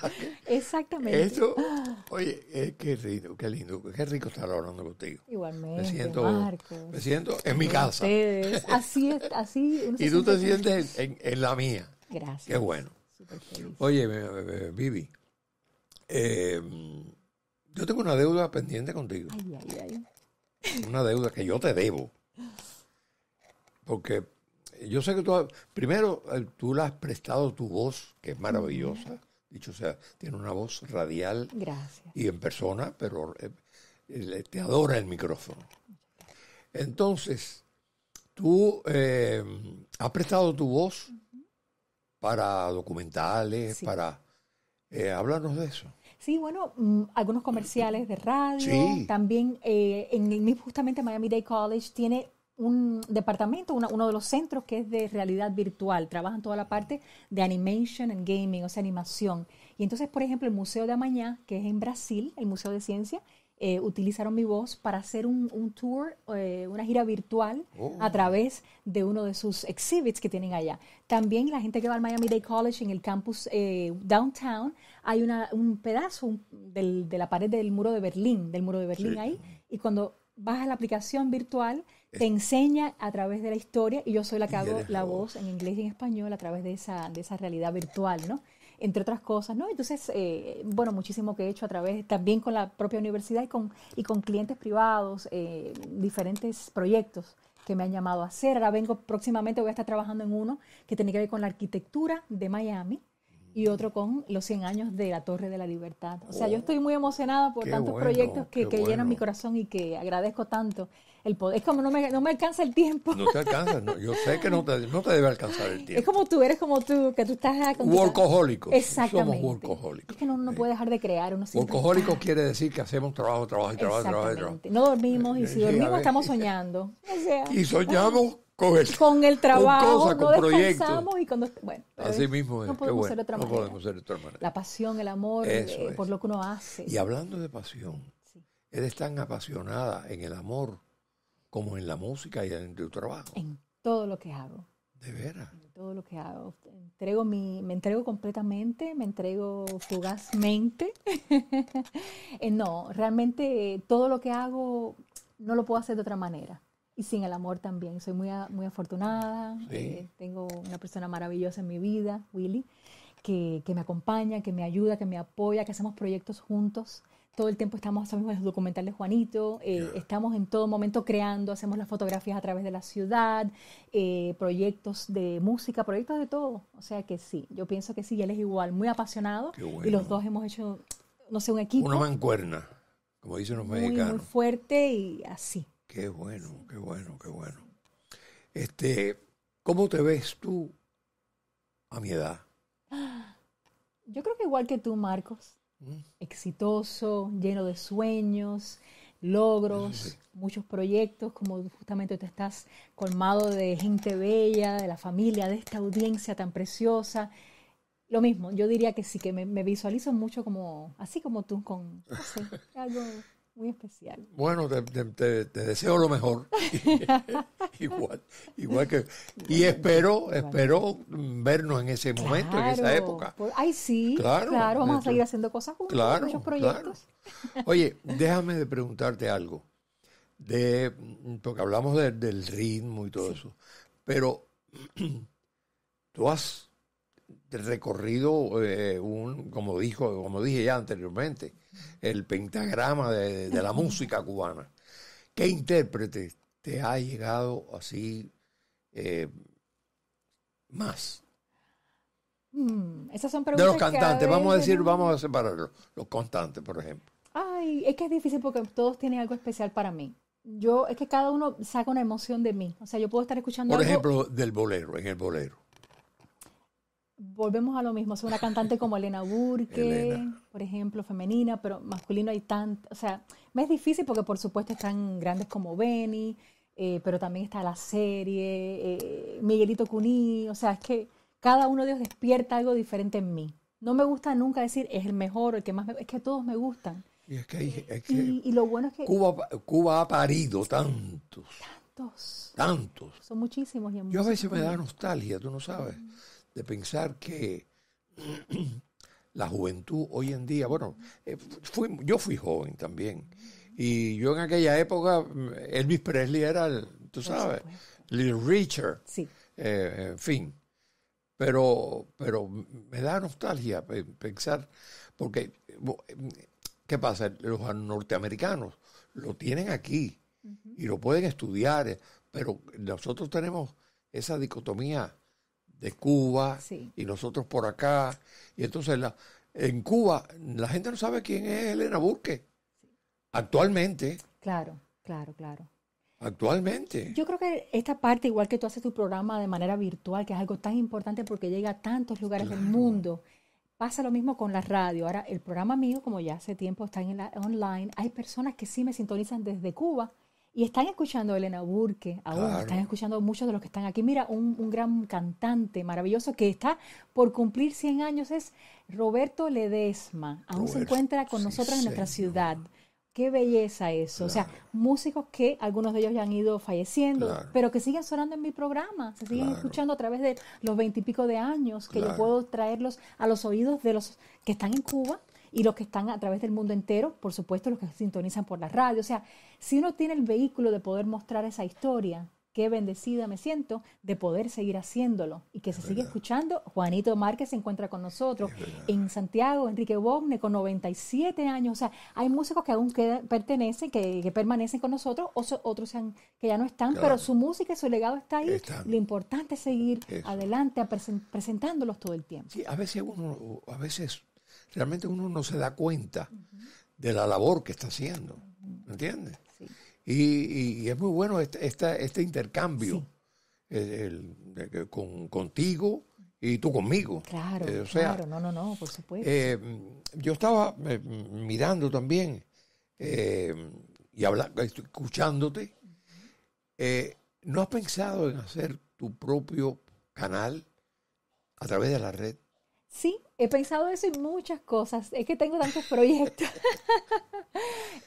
Exactamente. esto, oye, eh, qué rico, qué lindo, qué rico estar hablando contigo. Igualmente, Me siento, Marcos. me siento en mi casa. Ustedes. [laughs] Así es, así. Y tú te siente- sientes en, en la mía. Gracias. Qué bueno. Oye, Vivi, eh, yo tengo una deuda pendiente contigo. Ay, ay, ay. Una deuda que yo te debo. Porque yo sé que tú, primero, eh, tú le has prestado tu voz, que es maravillosa. Dicho sea, tiene una voz radial Gracias. y en persona, pero eh, te adora el micrófono. Entonces, tú eh, has prestado tu voz para documentales, Sí. para... Eh, háblanos de eso. Sí, bueno, mm, algunos comerciales de radio. Sí. También eh, en justamente Miami Dade College tiene un departamento, una- uno de los centros que es de realidad virtual. Trabajan toda la parte de animation and gaming, o sea, animación. Y entonces, por ejemplo, el Museo de Amañá, que es en Brasil, el Museo de Ciencia, eh, utilizaron mi voz para hacer un, un tour, eh, una gira virtual Oh. a través de uno de sus exhibits que tienen allá. También la gente que va al Miami Dade College en el campus eh, downtown, hay una, un pedazo un- del- de la pared del muro de Berlín, del muro de Berlín Sí. ahí, y cuando a la aplicación virtual, te enseña a través de la historia, y yo soy la que hago la voz en inglés y en español a través de esa, de esa realidad virtual, ¿no? Entre otras cosas, ¿no? Entonces, eh, bueno, muchísimo que he hecho a través, también con la propia universidad y con, y con clientes privados, eh, diferentes proyectos que me han llamado a hacer. Ahora vengo próximamente, voy a estar trabajando en uno que tiene que ver con la arquitectura de Miami y otro con los 100 años de la Torre de la Libertad. O sea, yo estoy muy emocionada por tantos bueno, proyectos que, que llenan mi bueno. corazón y que agradezco tanto el poder. Es como no me, no me alcanza el tiempo. No te alcanza, no, yo sé que no te, no te debe alcanzar el [laughs] Es tiempo. como tú, eres como tú, que tú estás... ah, Workahólicos. Exactamente. Somos workahólicos. Es que uno no puede dejar de crear. Uno siempre Workahólico está- quiere decir que hacemos trabajo, trabajo y trabajo, trabajo, trabajo. No dormimos y si dormimos estamos [laughs] soñando. O sea, Y soñamos con el, con el [laughs] trabajo, cosas, con no proyectos. y cuando... Bueno, Así mismo es. No podemos bueno. ser de otra no manera. podemos ser de otra manera. La pasión, el amor eh, por lo que uno hace. Y hablando de pasión, Sí. eres tan apasionada en el amor como en la música y en tu trabajo. En todo lo que hago. De veras. en todo lo que hago. Entrego mi, me entrego completamente, me entrego fugazmente. [laughs] Eh, no, realmente eh, todo lo que hago no lo puedo hacer de otra manera. Y sin el amor también. Soy muy, muy afortunada. Sí. eh, tengo una persona maravillosa en mi vida, Willy, que, que me acompaña, que me ayuda, que me apoya, que hacemos proyectos juntos. Todo el tiempo estamos, hacemos el documental de Juanito, eh, estamos en todo momento creando, hacemos las fotografías a través de la ciudad, eh, proyectos de música, proyectos de todo. O sea que sí, yo pienso que sí, él es igual, muy apasionado. Qué Y bueno. los dos hemos hecho, no sé, un equipo Una mancuerna, como dicen los muy, muy mexicanos. fuerte y así. Qué bueno, qué bueno, qué bueno. Este, ¿cómo te ves tú a mi edad? Yo creo que igual que tú, Marcos, ¿Mm? exitoso, lleno de sueños, logros, Sí, muchos proyectos, como justamente tú estás colmado de gente bella, de la familia, de esta audiencia tan preciosa. Lo mismo, yo diría que sí, que me, me visualizo mucho como, así como tú, con, no sé, [laughs] algo muy especial. Bueno, te, te- te- deseo lo mejor. [laughs] igual, igual que. Y espero, espero vernos en ese momento, en esa época. por- ay, sí, Claro, claro, vamos a seguir haciendo cosas juntos, Claro, muchos claro. proyectos. Oye, [laughs] déjame de preguntarte algo. De, porque hablamos de- del ritmo y todo eso. Pero [clears throat] tú has recorrido eh, un, como dijo, como dije ya anteriormente, el pentagrama de, de la música cubana. ¿Qué intérprete te ha llegado así eh, más? Mm, esas son De preguntas los que a cantantes, vamos a decir, no- vamos a separarlos. Los cantantes, por ejemplo. Ay, es que es difícil porque todos tienen algo especial para mí. Yo, es que cada uno saca una emoción de mí. O sea, yo puedo estar escuchando Por algo, ejemplo, del bolero, en el bolero. Volvemos a lo mismo. Soy una cantante como Elena Burke, Elena. por ejemplo, femenina, pero masculino hay tanto. O sea, me es difícil porque, por supuesto, están grandes como Benny, eh, pero también está la serie, eh, Miguelito Cuní. O sea, es que cada uno de ellos despierta algo diferente en mí. No me gusta nunca decir es el mejor, el que más me. Es que todos me gustan. Y es que, hay- es que Y, y lo bueno es que Cuba, Cuba ha parido tantos, todos, tantos. son muchísimos. Y Yo a veces me da nostalgia, tú no sabes, de pensar que [clears throat] la juventud hoy en día, bueno, eh, fui- yo fui joven también. Y yo en aquella época, mm, Elvis Presley era, el, tú sabes. Little Richard, Sí. eh, en fin. Pero, pero me da nostalgia pe- pensar, porque, bo- ¿qué pasa? Los norteamericanos lo tienen aquí y lo pueden estudiar, pero nosotros tenemos esa dicotomía de Cuba Sí. y nosotros por acá. Y entonces la, en Cuba la gente no sabe quién es Elena Burke. Actualmente, Claro, claro, claro. actualmente. Yo creo que esta parte, igual que tú haces tu programa de manera virtual, que es algo tan importante porque llega a tantos lugares del mundo, pasa lo mismo con la radio. Ahora, el programa mío, como ya hace tiempo está en la, online, hay personas que sí me sintonizan desde Cuba y están escuchando a Elena Burke aún, Claro. están escuchando muchos de los que están aquí. Mira, un, un gran cantante maravilloso que está por cumplir 100 años es Roberto Ledesma. Aún se encuentra con sí, nosotros en nuestra señor. ciudad. Qué belleza eso. O sea, músicos que algunos de ellos ya han ido falleciendo, Claro. pero que siguen sonando en mi programa, se siguen Claro. escuchando a través de los veintipico de años, que yo puedo traerlos a los oídos de los que están en Cuba y los que están a través del mundo entero, por supuesto los que sintonizan por la radio. O sea, si uno tiene el vehículo de poder mostrar esa historia, qué bendecida me siento de poder seguir haciéndolo y que se sigue escuchando. Juanito Márquez se encuentra con nosotros en Santiago, Enrique Bogne con 97 años. O sea, hay músicos que aún pertenecen, que, que permanecen con nosotros, o so- otros han- que ya no están, Claro. pero su música y su legado está ahí. Lo importante es seguir Eso. adelante a presen- presentándolos todo el tiempo. Sí, a veces uno, a veces realmente uno no se da cuenta de la labor que está haciendo, ¿me entiendes? Sí. Y, y- es muy bueno este, esta- este intercambio Sí. el- el- que con, contigo y tú conmigo. Claro, Eh, o sea, claro, no, no, no, por supuesto. eh, yo estaba eh, mirando también y habla- escuchándote. Eh, ¿No has pensado en hacer tu propio canal a través de la red? Sí, he pensado eso y muchas cosas. Es que tengo tantos proyectos. [laughs]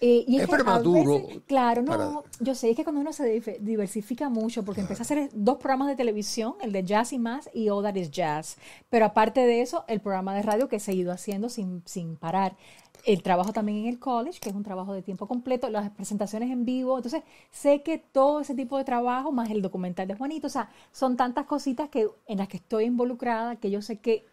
Eh, y Es que a prematuro veces- claro, no, para- yo sé, es que cuando uno se diversifica mucho, porque empecé a hacer dos programas de televisión, el de Jazz y Más y All That Is Jazz. Pero aparte de eso, el programa de radio que he seguido haciendo sin, sin parar. El trabajo también en el college, que es un trabajo de tiempo completo, las presentaciones en vivo. Entonces, sé que todo ese tipo de trabajo, más el documental de Juanito, o sea, son tantas cositas que en las que estoy involucrada que yo sé que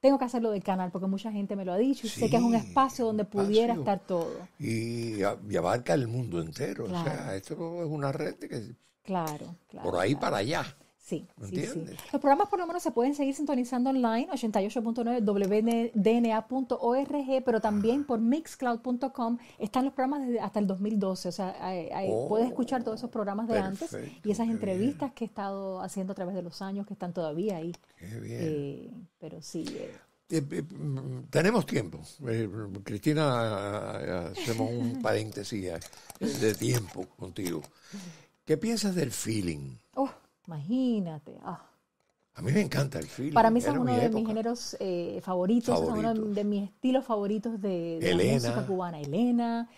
tengo que hacerlo del canal, porque mucha gente me lo ha dicho y sé que es un espacio donde pudiera espacio. estar todo. y, abarca el mundo entero. O Claro. sea, esto es una red que Claro, claro. por ahí claro. para allá. Sí, ¿Me sí, sí. Los programas por lo menos se pueden seguir sintonizando online, 88.9 wdna.org, pero también por mixcloud.com están los programas desde hasta el 2012. O sea, hay- hay- Oh, puedes escuchar todos esos programas de antes y esas entrevistas que he estado haciendo a través de los años que están todavía ahí. Qué bien. Eh, pero sí, eh, Eh, eh, mm, tenemos tiempo. Eh, Cristina, hacemos un [laughs] paréntesis de tiempo contigo. ¿Qué piensas del feeling? oh, imagínate. ah. A mí me encanta el feeling. Para mí ese es era uno mi de mis géneros eh, favoritos, es uno de mis estilos favoritos de, de la música cubana. Elena,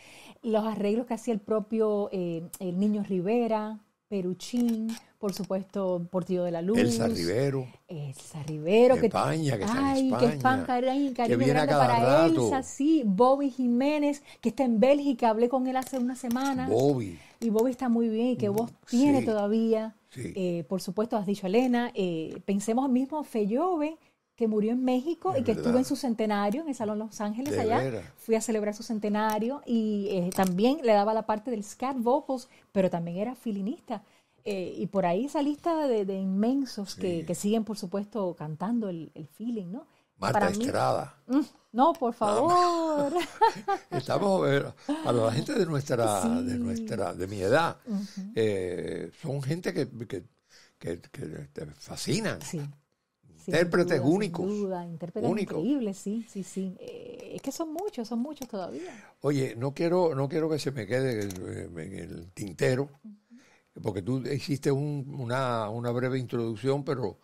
los arreglos que hacía el propio eh, el Niño Rivera, Peruchín, por supuesto Portillo de la Luz. Elsa Rivero. Elsa Rivero, que, España, que está en que España, fan, cariño, cariño viene a cada para rato. Elsa, sí. Bobby Jiménez, que está en Bélgica, hablé con él hace una semana. Bobby. Y Bobby está muy bien y que voz tiene sí, todavía. Sí. Eh, por supuesto, has dicho Elena. eh, pensemos mismo Fellove, que murió en México Es y que verdad. estuvo en su centenario en el Salón Los Ángeles De allá. Fui a celebrar su centenario y eh, también le daba la parte del scat vocals, pero también era filinista. Eh, y por ahí esa lista de, de inmensos que siguen, por supuesto, cantando el, el feeling, ¿no? Marta Para mí- Estrada. Mm, no, por favor. [laughs] Estamos eh, a la gente de nuestra, Sí. de nuestra, de mi edad, eh, son gente que, que, que- que te fascinan. Sí. Intérpretes duda, únicos. duda, intérpretes Únicos. increíbles, sí, sí, sí. Eh, es que son muchos, son muchos todavía. Oye, no quiero, no quiero que se me quede eh, en el tintero, porque tú hiciste un- una, una breve introducción, pero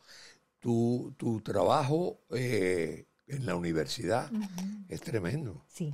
tu, tu trabajo eh, en la universidad es tremendo. Sí.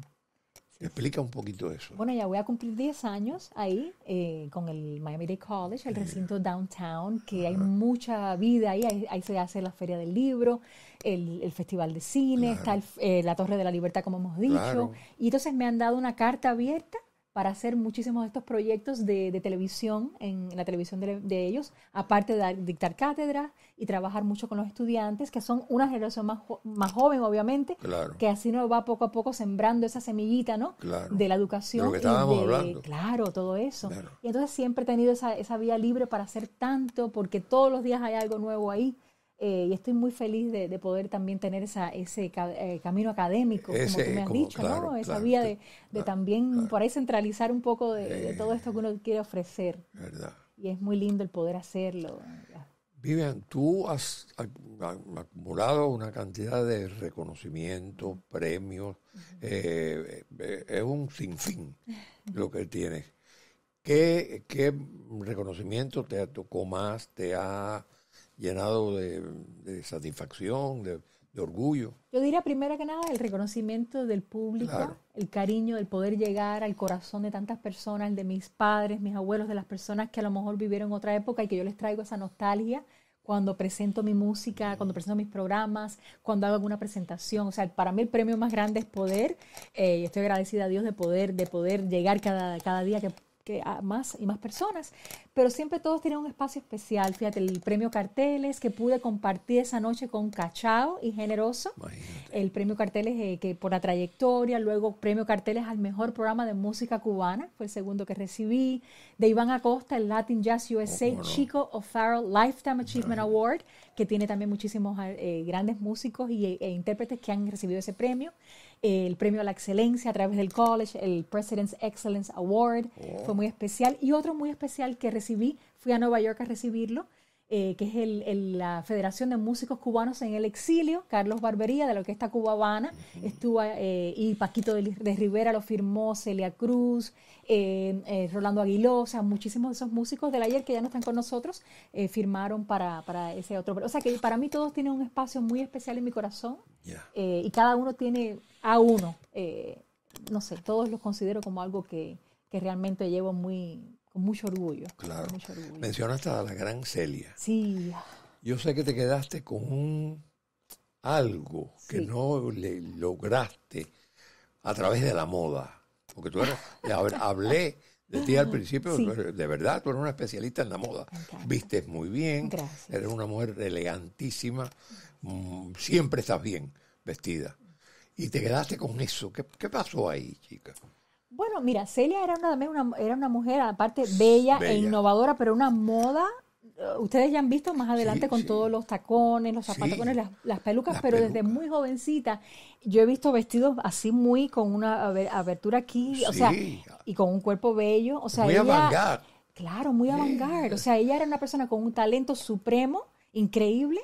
Explica un poquito eso. Bueno, ya voy a cumplir 10 años ahí eh, con el Miami-Dade College, el recinto downtown, que hay mucha vida ahí. ahí. ahí se hace la Feria del Libro, el, el Festival de Cine, está el- eh, la Torre de la Libertad, como hemos dicho. Claro. Y entonces me han dado una carta abierta para hacer muchísimos de estos proyectos de, de televisión, en la televisión de, de ellos, aparte de dictar cátedras y trabajar mucho con los estudiantes, que son una generación más, jo- más joven, obviamente, Claro. que así nos va poco a poco sembrando esa semillita, ¿no? Claro. De la educación. De lo que y estábamos de- hablando. Claro, todo eso. Claro. Y entonces siempre he tenido esa, esa vía libre para hacer tanto, porque todos los días hay algo nuevo ahí. Eh, y estoy muy feliz de, de poder también tener esa, ese ca- eh, camino académico, Ese, como tú me has como- dicho, claro, ¿no? Esa claro, vía de, de claro, también claro. por ahí centralizar un poco de, de todo esto que uno quiere ofrecer. ¿Verdad? Y es muy lindo el poder hacerlo. Vivian, tú has ac- ac- acumulado una cantidad de reconocimientos, premios, eh, es un sinfín [laughs] lo que tienes. ¿Qué, qué reconocimiento te tocó más, te ha llenado de, de satisfacción, de, de orgullo. Yo diría primero que nada el reconocimiento del público, Claro. el cariño, el poder llegar al corazón de tantas personas, el de mis padres, mis abuelos, de las personas que a lo mejor vivieron otra época y que yo les traigo esa nostalgia cuando presento mi música, cuando presento mis programas, cuando hago alguna presentación. O sea, para mí el premio más grande es poder, eh, y estoy agradecida a Dios de poder, de poder llegar cada, cada día que, que a más y más personas, pero siempre todos tienen un espacio especial. Fíjate, el premio Carteles que pude compartir esa noche con Cachao y Generoso. Imagínate. El premio Carteles eh, que por la trayectoria, luego premio Carteles al mejor programa de música cubana, fue el segundo que recibí. De Iván Acosta, el Latin Jazz USA no. Chico O'Farrell Lifetime Achievement Award, que tiene también muchísimos eh, grandes músicos y, e intérpretes que han recibido ese premio. El premio a la excelencia a través del college, el President's Excellence Award, fue muy especial. Y otro muy especial que recibí, fui a Nueva York a recibirlo, eh, que es el- el- la Federación de Músicos Cubanos en el Exilio, Carlos Barbería, de la Orquesta Cuba Habana, estuvo, eh, y Paquito de, de Rivera lo firmó, Celia Cruz, eh, eh, Rolando Aguiló, o sea, muchísimos de esos músicos del ayer que ya no están con nosotros, firmaron para, para ese otro. O sea, que para mí todos tienen un espacio muy especial en mi corazón, y cada uno tiene a uno, no sé, todos los considero como algo que, que realmente llevo muy, con mucho orgullo. Claro. con mucho orgullo. Mencionaste a la gran Celia. Sí, Yo sé que te quedaste con un algo que no le lograste a través de la moda. Porque tú eres, hab- [laughs] hablé de ti al principio, Sí. de verdad, tú eres una especialista en la moda. Vistes muy bien, Gracias. eres una mujer elegantísima, mm, siempre estás bien vestida. Y te quedaste con eso. ¿Qué, qué pasó ahí, chica? Bueno, mira, Celia era una, una, era una mujer, aparte, bella, e innovadora, pero una moda. eh, Ustedes ya han visto más adelante Sí, con sí. todos los tacones, los Sí. zapatones, las, las pelucas, Las pero desde muy jovencita yo he visto vestidos así muy con una aber- abertura aquí, o sea, y con un cuerpo bello, o sea, Muy ella, claro, muy avant-garde, o sea, ella era una persona con un talento supremo, increíble,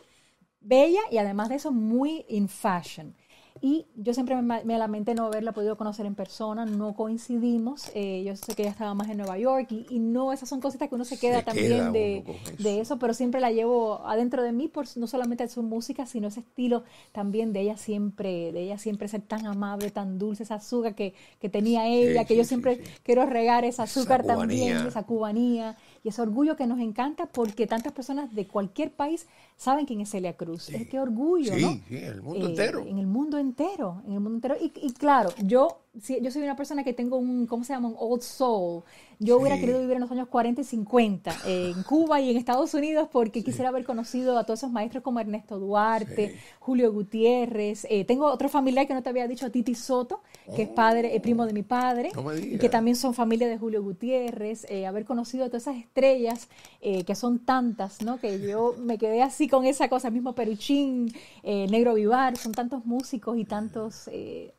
bella y además de eso muy in fashion. Y yo siempre me, me lamenté no haberla podido conocer en persona, no coincidimos. eh, yo sé que ella estaba más en Nueva York y, y no, esas son cositas que uno se queda Se también queda de, eso. de eso, pero siempre la llevo adentro de mí, por no solamente su música, sino ese estilo también de ella siempre, de ella siempre ser tan amable, tan dulce, esa azúcar que, que tenía ella, que sí, yo siempre sí. quiero regar esa azúcar también, esa cubanía y ese orgullo que nos encanta porque tantas personas de cualquier país saben quién es Celia Cruz. Es que orgullo, Sí, ¿no? sí, en el mundo Eh, entero. En el mundo entero, en el mundo entero. Y, y claro, yo, yo soy una persona que tengo un, ¿cómo se llama? Un old soul. Yo hubiera querido vivir en los años 40 y 50 eh, en Cuba y en Estados Unidos porque quisiera haber conocido a todos esos maestros como Ernesto Duarte, Sí. Julio Gutiérrez. Eh, tengo otro familiar que no te había dicho, Titi Soto, que es padre, eh, primo de mi padre, Oh. No me y que también son familia de Julio Gutiérrez. eh, haber conocido a todas esas estrellas eh, que son tantas, ¿no? Que yo me quedé así con esa cosa, mismo Peruchín, eh, Negro Vivar, son tantos músicos y tantos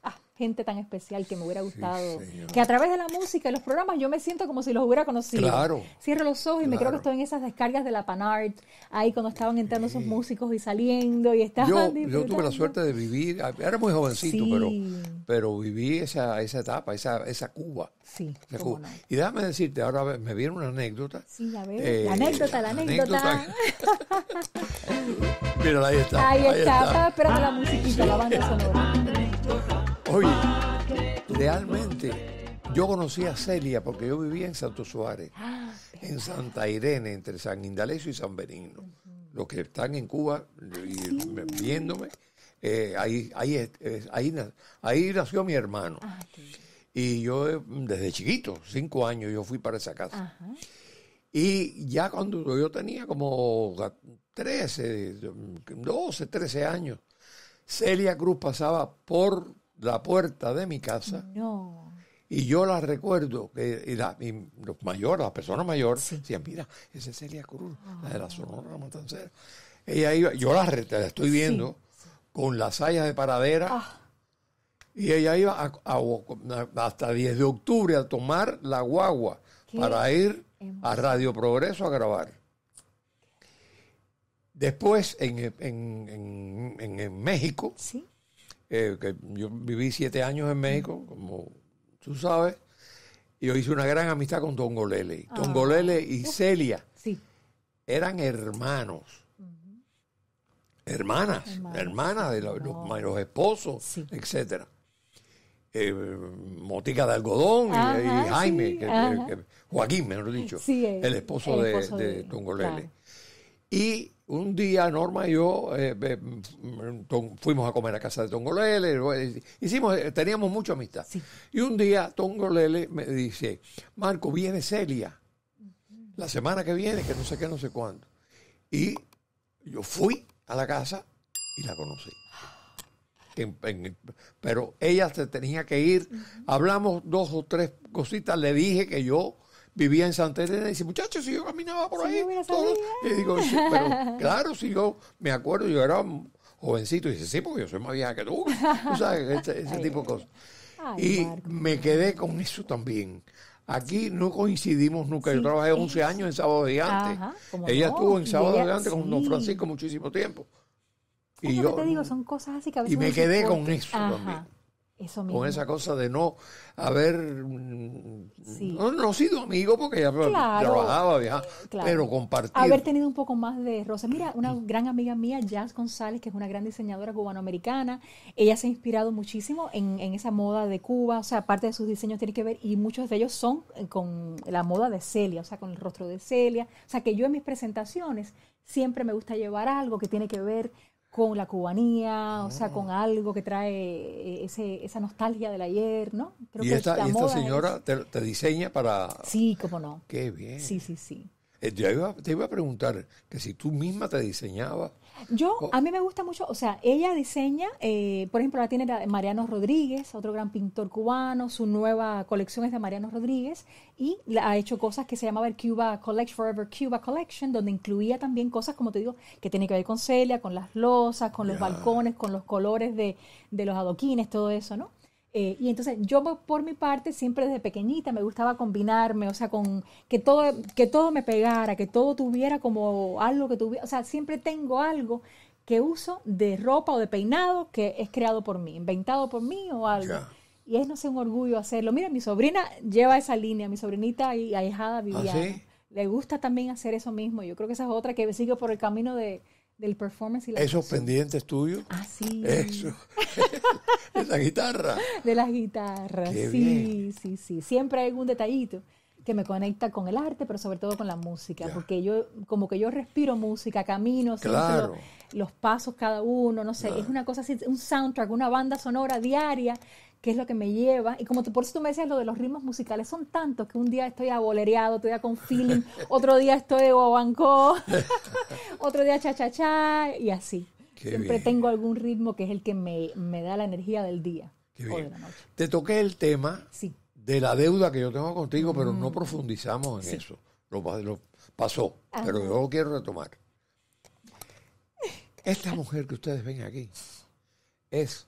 ah, gente tan especial que me hubiera gustado. que a través de la música y los programas yo me siento como si los hubiera conocido. Claro. Cierro los ojos y me creo que estoy en esas descargas de la Panart, ahí cuando estaban entrando esos músicos y saliendo y estaban Yo, yo tuve la suerte de vivir, era muy jovencito, Sí. pero, pero viví esa, esa etapa, esa, esa Cuba. Sí, esa Cuba. no. Y déjame decirte, ahora me viene una anécdota. Sí, a ver, Eh, la anécdota, la anécdota. [laughs] Mira, ahí está. Ahí está, estaba esperando la musiquita, la banda sonora. Oye, realmente yo conocí a Celia porque yo vivía en Santo Suárez, Ah, en Santa Irene, entre San Indalecio y San Benigno. Los que están en Cuba y me- viéndome, eh, ahí, ahí, ahí, na- ahí nació mi hermano. Ah. Y yo eh, desde chiquito, cinco años, yo fui para esa casa. Ajá. Y ya cuando yo tenía como 13, 12, 13 años, Celia Cruz pasaba por la puerta de mi casa No. y yo la recuerdo, que y la- y los mayores, las personas mayores, Sí. decían, mira, esa es Celia Cruz, la de la Sonora Matancera. Ella iba, yo la, la estoy viendo con las sayas de paradera Ah, y ella iba a- a- hasta 10 de octubre a tomar la guagua Qué para ir a Radio Progreso a grabar. Después, en, en- en- en- en México, sí. Eh, que yo viví siete años en México, como tú sabes, y yo hice una gran amistad con Tongolele. Tongolele y Celia Sí. eran hermanos. hermanas, Hermanas, hermanas de los, no. los- esposos, Sí. etcétera. Eh, Motica de algodón y- Ajá, y, Jaime, sí, que- Joaquín, mejor dicho, el- el esposo, de- de, de- Tongolele. claro. Y un día Norma y yo eh, eh, Ton- fuimos a comer a casa de Tongolele, hicimos, eh, teníamos mucha amistad. Sí. Y un día Tongolele me dice, Marco, viene Celia, la semana que viene, que no sé qué, no sé cuándo. Y yo fui a la casa y la conocí. En- en- pero ella se tenía que ir. Hablamos dos o tres cositas. Le dije que yo vivía en Santa Elena. Y dice, muchachos, si yo caminaba por ahí. todo". Y digo, "Sí, pero [laughs] claro, si yo me acuerdo, yo era jovencito. Y dice, sí, porque yo soy más vieja que tú. [laughs] Tú sabes, [laughs] ese, tipo de cosas. Ay, Y me quedé con eso también. Aquí no coincidimos nunca. Yo trabajé 11 eso. años en Sábado Gigante. Ajá, ¿cómo Ella no? estuvo en Sábado ella- Gigante con Don. Francisco muchísimo tiempo. Y yo te digo, son cosas así que a veces y me quedé con eso Ajá, también. Eso mismo. con esa cosa de no haber Sí. no, no sido amigo porque ella Claro, trabajaba, viajaba, claro. pero compartir. Haber tenido un poco más de roce. Mira, una gran amiga mía, Jazz González, que es una gran diseñadora cubanoamericana, ella se ha inspirado muchísimo en, en esa moda de Cuba, o sea, parte de sus diseños tiene que ver, y muchos de ellos son eh, con la moda de Celia, o sea, con el rostro de Celia. O sea, que yo en mis presentaciones siempre me gusta llevar algo que tiene que ver con la cubanía, o sea, Ah. con algo que trae eh, ese, esa nostalgia del ayer, ¿no? Creo y que esta, y esta señora te, te diseña para... Sí, cómo no. Qué bien. Sí, sí, sí. Eh, yo iba- te iba a preguntar que si tú misma te diseñabas. Yo, a mí me gusta mucho, o sea, ella diseña, eh, por ejemplo, la tiene Mariano Rodríguez, otro gran pintor cubano, su nueva colección es de Mariano Rodríguez y la- ha hecho cosas que se llamaba el Cuba Collection, Forever Cuba Collection, donde incluía también cosas, como te digo, que tiene que ver con Celia, con las losas, con los balcones, con los colores de, de los adoquines, todo eso, ¿no? Eh, y entonces yo por mi parte siempre desde pequeñita me gustaba combinarme, o sea, con que todo, que todo me pegara, que todo tuviera como algo que tuviera, o sea, siempre tengo algo que uso de ropa o de peinado que es creado por mí, inventado por mí o algo. Y es, no sé, un orgullo hacerlo. Mira, mi sobrina lleva esa línea, mi sobrinita y ahijada Viviana. ¿Ah, sí? Le gusta también hacer eso mismo. Yo creo que esa es otra que sigue por el camino de, del performance y la Esos pendientes tuyos. Ah, sí. Eso. [laughs] Esa guitarra. De las guitarras, Qué sí, bien. sí, sí. Siempre hay algún detallito que me conecta con el arte, pero sobre todo con la música, Ya. porque yo como que yo respiro música, camino, siento Claro. los, los pasos cada uno, no sé, es una cosa así, un soundtrack, una banda sonora diaria, que es lo que me lleva. Y como tú, por eso tú me decías lo de los ritmos musicales, son tantos que un día estoy abolereado, otro día con feeling, [laughs] otro día estoy guaguancó, [laughs] otro día cha-cha-cha, y así. Qué Siempre bien. tengo algún ritmo que es el que me, me da la energía del día Qué o de la noche. Te toqué el tema Sí. de la deuda que yo tengo contigo, pero no profundizamos en Sí. eso. Lo, pa- lo pasó, Ajá. pero yo lo quiero retomar. [laughs] Esta mujer que ustedes ven aquí es,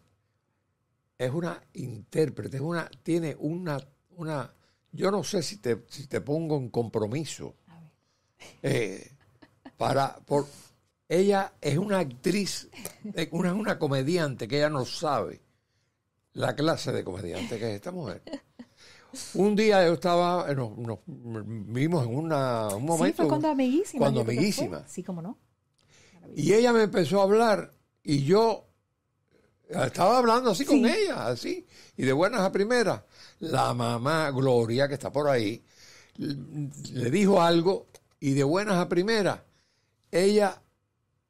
es una intérprete, es una, tiene una, una, yo no sé si te, si te pongo en compromiso eh, para, por, ella es una actriz, una, una comediante que ella no sabe la clase de comediante que es esta mujer. Un día yo estaba, eh, nos, nos vimos en una, un Sí, momento. fue cuando amiguísima. cuando amiguísima. Sí, cómo no. Y ella me empezó a hablar y yo estaba hablando así con Sí. ella, así, y de buenas a primeras. La mamá Gloria, que está por ahí, le dijo algo y de buenas a primeras, ella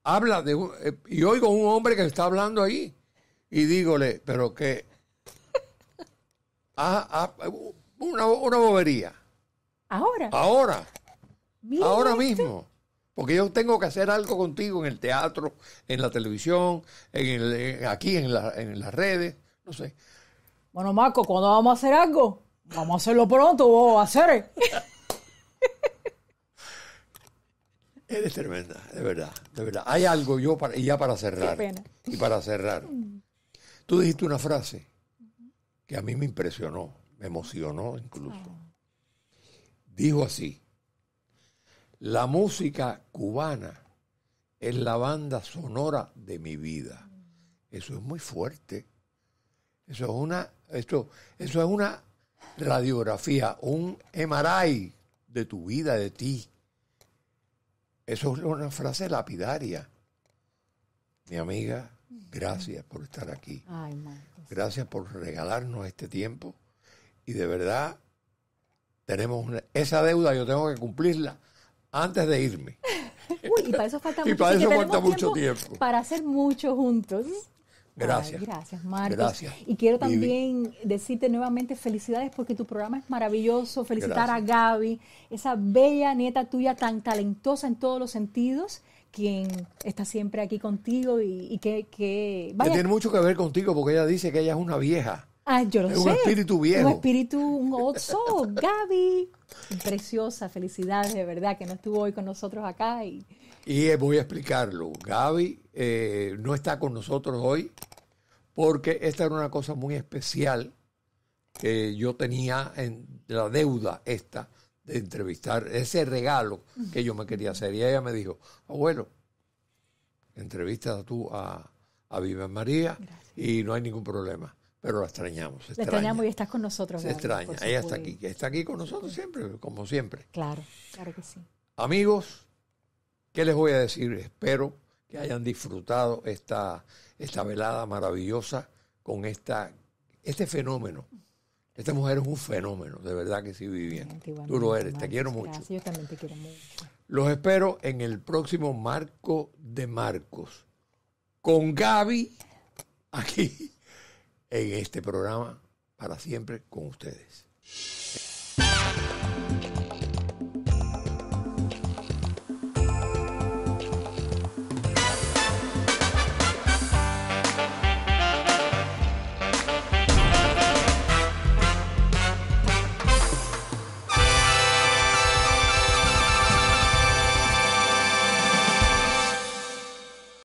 habla de un, eh, y oigo un hombre que está hablando ahí y dígole, pero que [laughs] ah, ah, una, una bobería. Ahora. Ahora, ahora esto. mismo. Porque yo tengo que hacer algo contigo en el teatro, en la televisión, en el- aquí en, la- en las redes, no sé. Bueno, Marco, cuando vamos a hacer algo, vamos a hacerlo pronto, vamos a hacer. [laughs] Eres tremenda, de verdad, de verdad. Hay algo yo para, y ya para cerrar. Qué pena. Y para cerrar. Tú dijiste una frase que a mí me impresionó, me emocionó incluso. Dijo así, la música cubana es la banda sonora de mi vida. Eso es muy fuerte. Eso es una, esto, eso es una radiografía, un MRI de tu vida, de ti. Eso es una frase lapidaria. mi amiga, gracias por estar aquí. Gracias por regalarnos este tiempo. Y de verdad, tenemos una- esa deuda, yo tengo que cumplirla antes de irme. [laughs] Uy, y para eso falta [laughs] Y mucho. para así eso que falta tenemos mucho tiempo. Para hacer mucho juntos. Gracias. Ay, gracias, Marcos. Gracias. Y quiero Vivi. también decirte nuevamente felicidades porque tu programa es maravilloso. Felicitar Gracias. a Gaby, esa bella nieta tuya tan talentosa en todos los sentidos, quien está siempre aquí contigo y, y que, que Que vaya. tiene mucho que ver contigo porque ella dice que ella es una vieja. Ah, yo lo es sé. un espíritu viejo. Un espíritu, un old soul. Gaby, preciosa, felicidades de verdad que no estuvo hoy con nosotros acá y Y eh, voy a explicarlo. Gaby eh, no está con nosotros hoy porque esta era una cosa muy especial que yo tenía en la deuda esta de entrevistar, ese regalo que yo me quería hacer. Y ella me dijo, abuelo, entrevista tú a, a Viva María y no hay ningún problema. Pero la extrañamos. La extraña. extrañamos y estás con nosotros. Se extraña. Ella está aquí. Está aquí con nosotros siempre, como siempre. Claro, claro que sí. Amigos, ¿qué les voy a decir? Espero que hayan disfrutado esta, esta velada maravillosa con esta, este fenómeno. Esta mujer es un fenómeno, de verdad que sí, Vivian. Igualmente, Tú lo eres, te quiero mucho. gracias, Yo también te quiero mucho. Los espero en el próximo Marco de Marcos, con Gaby, aquí, en este programa, para siempre con ustedes.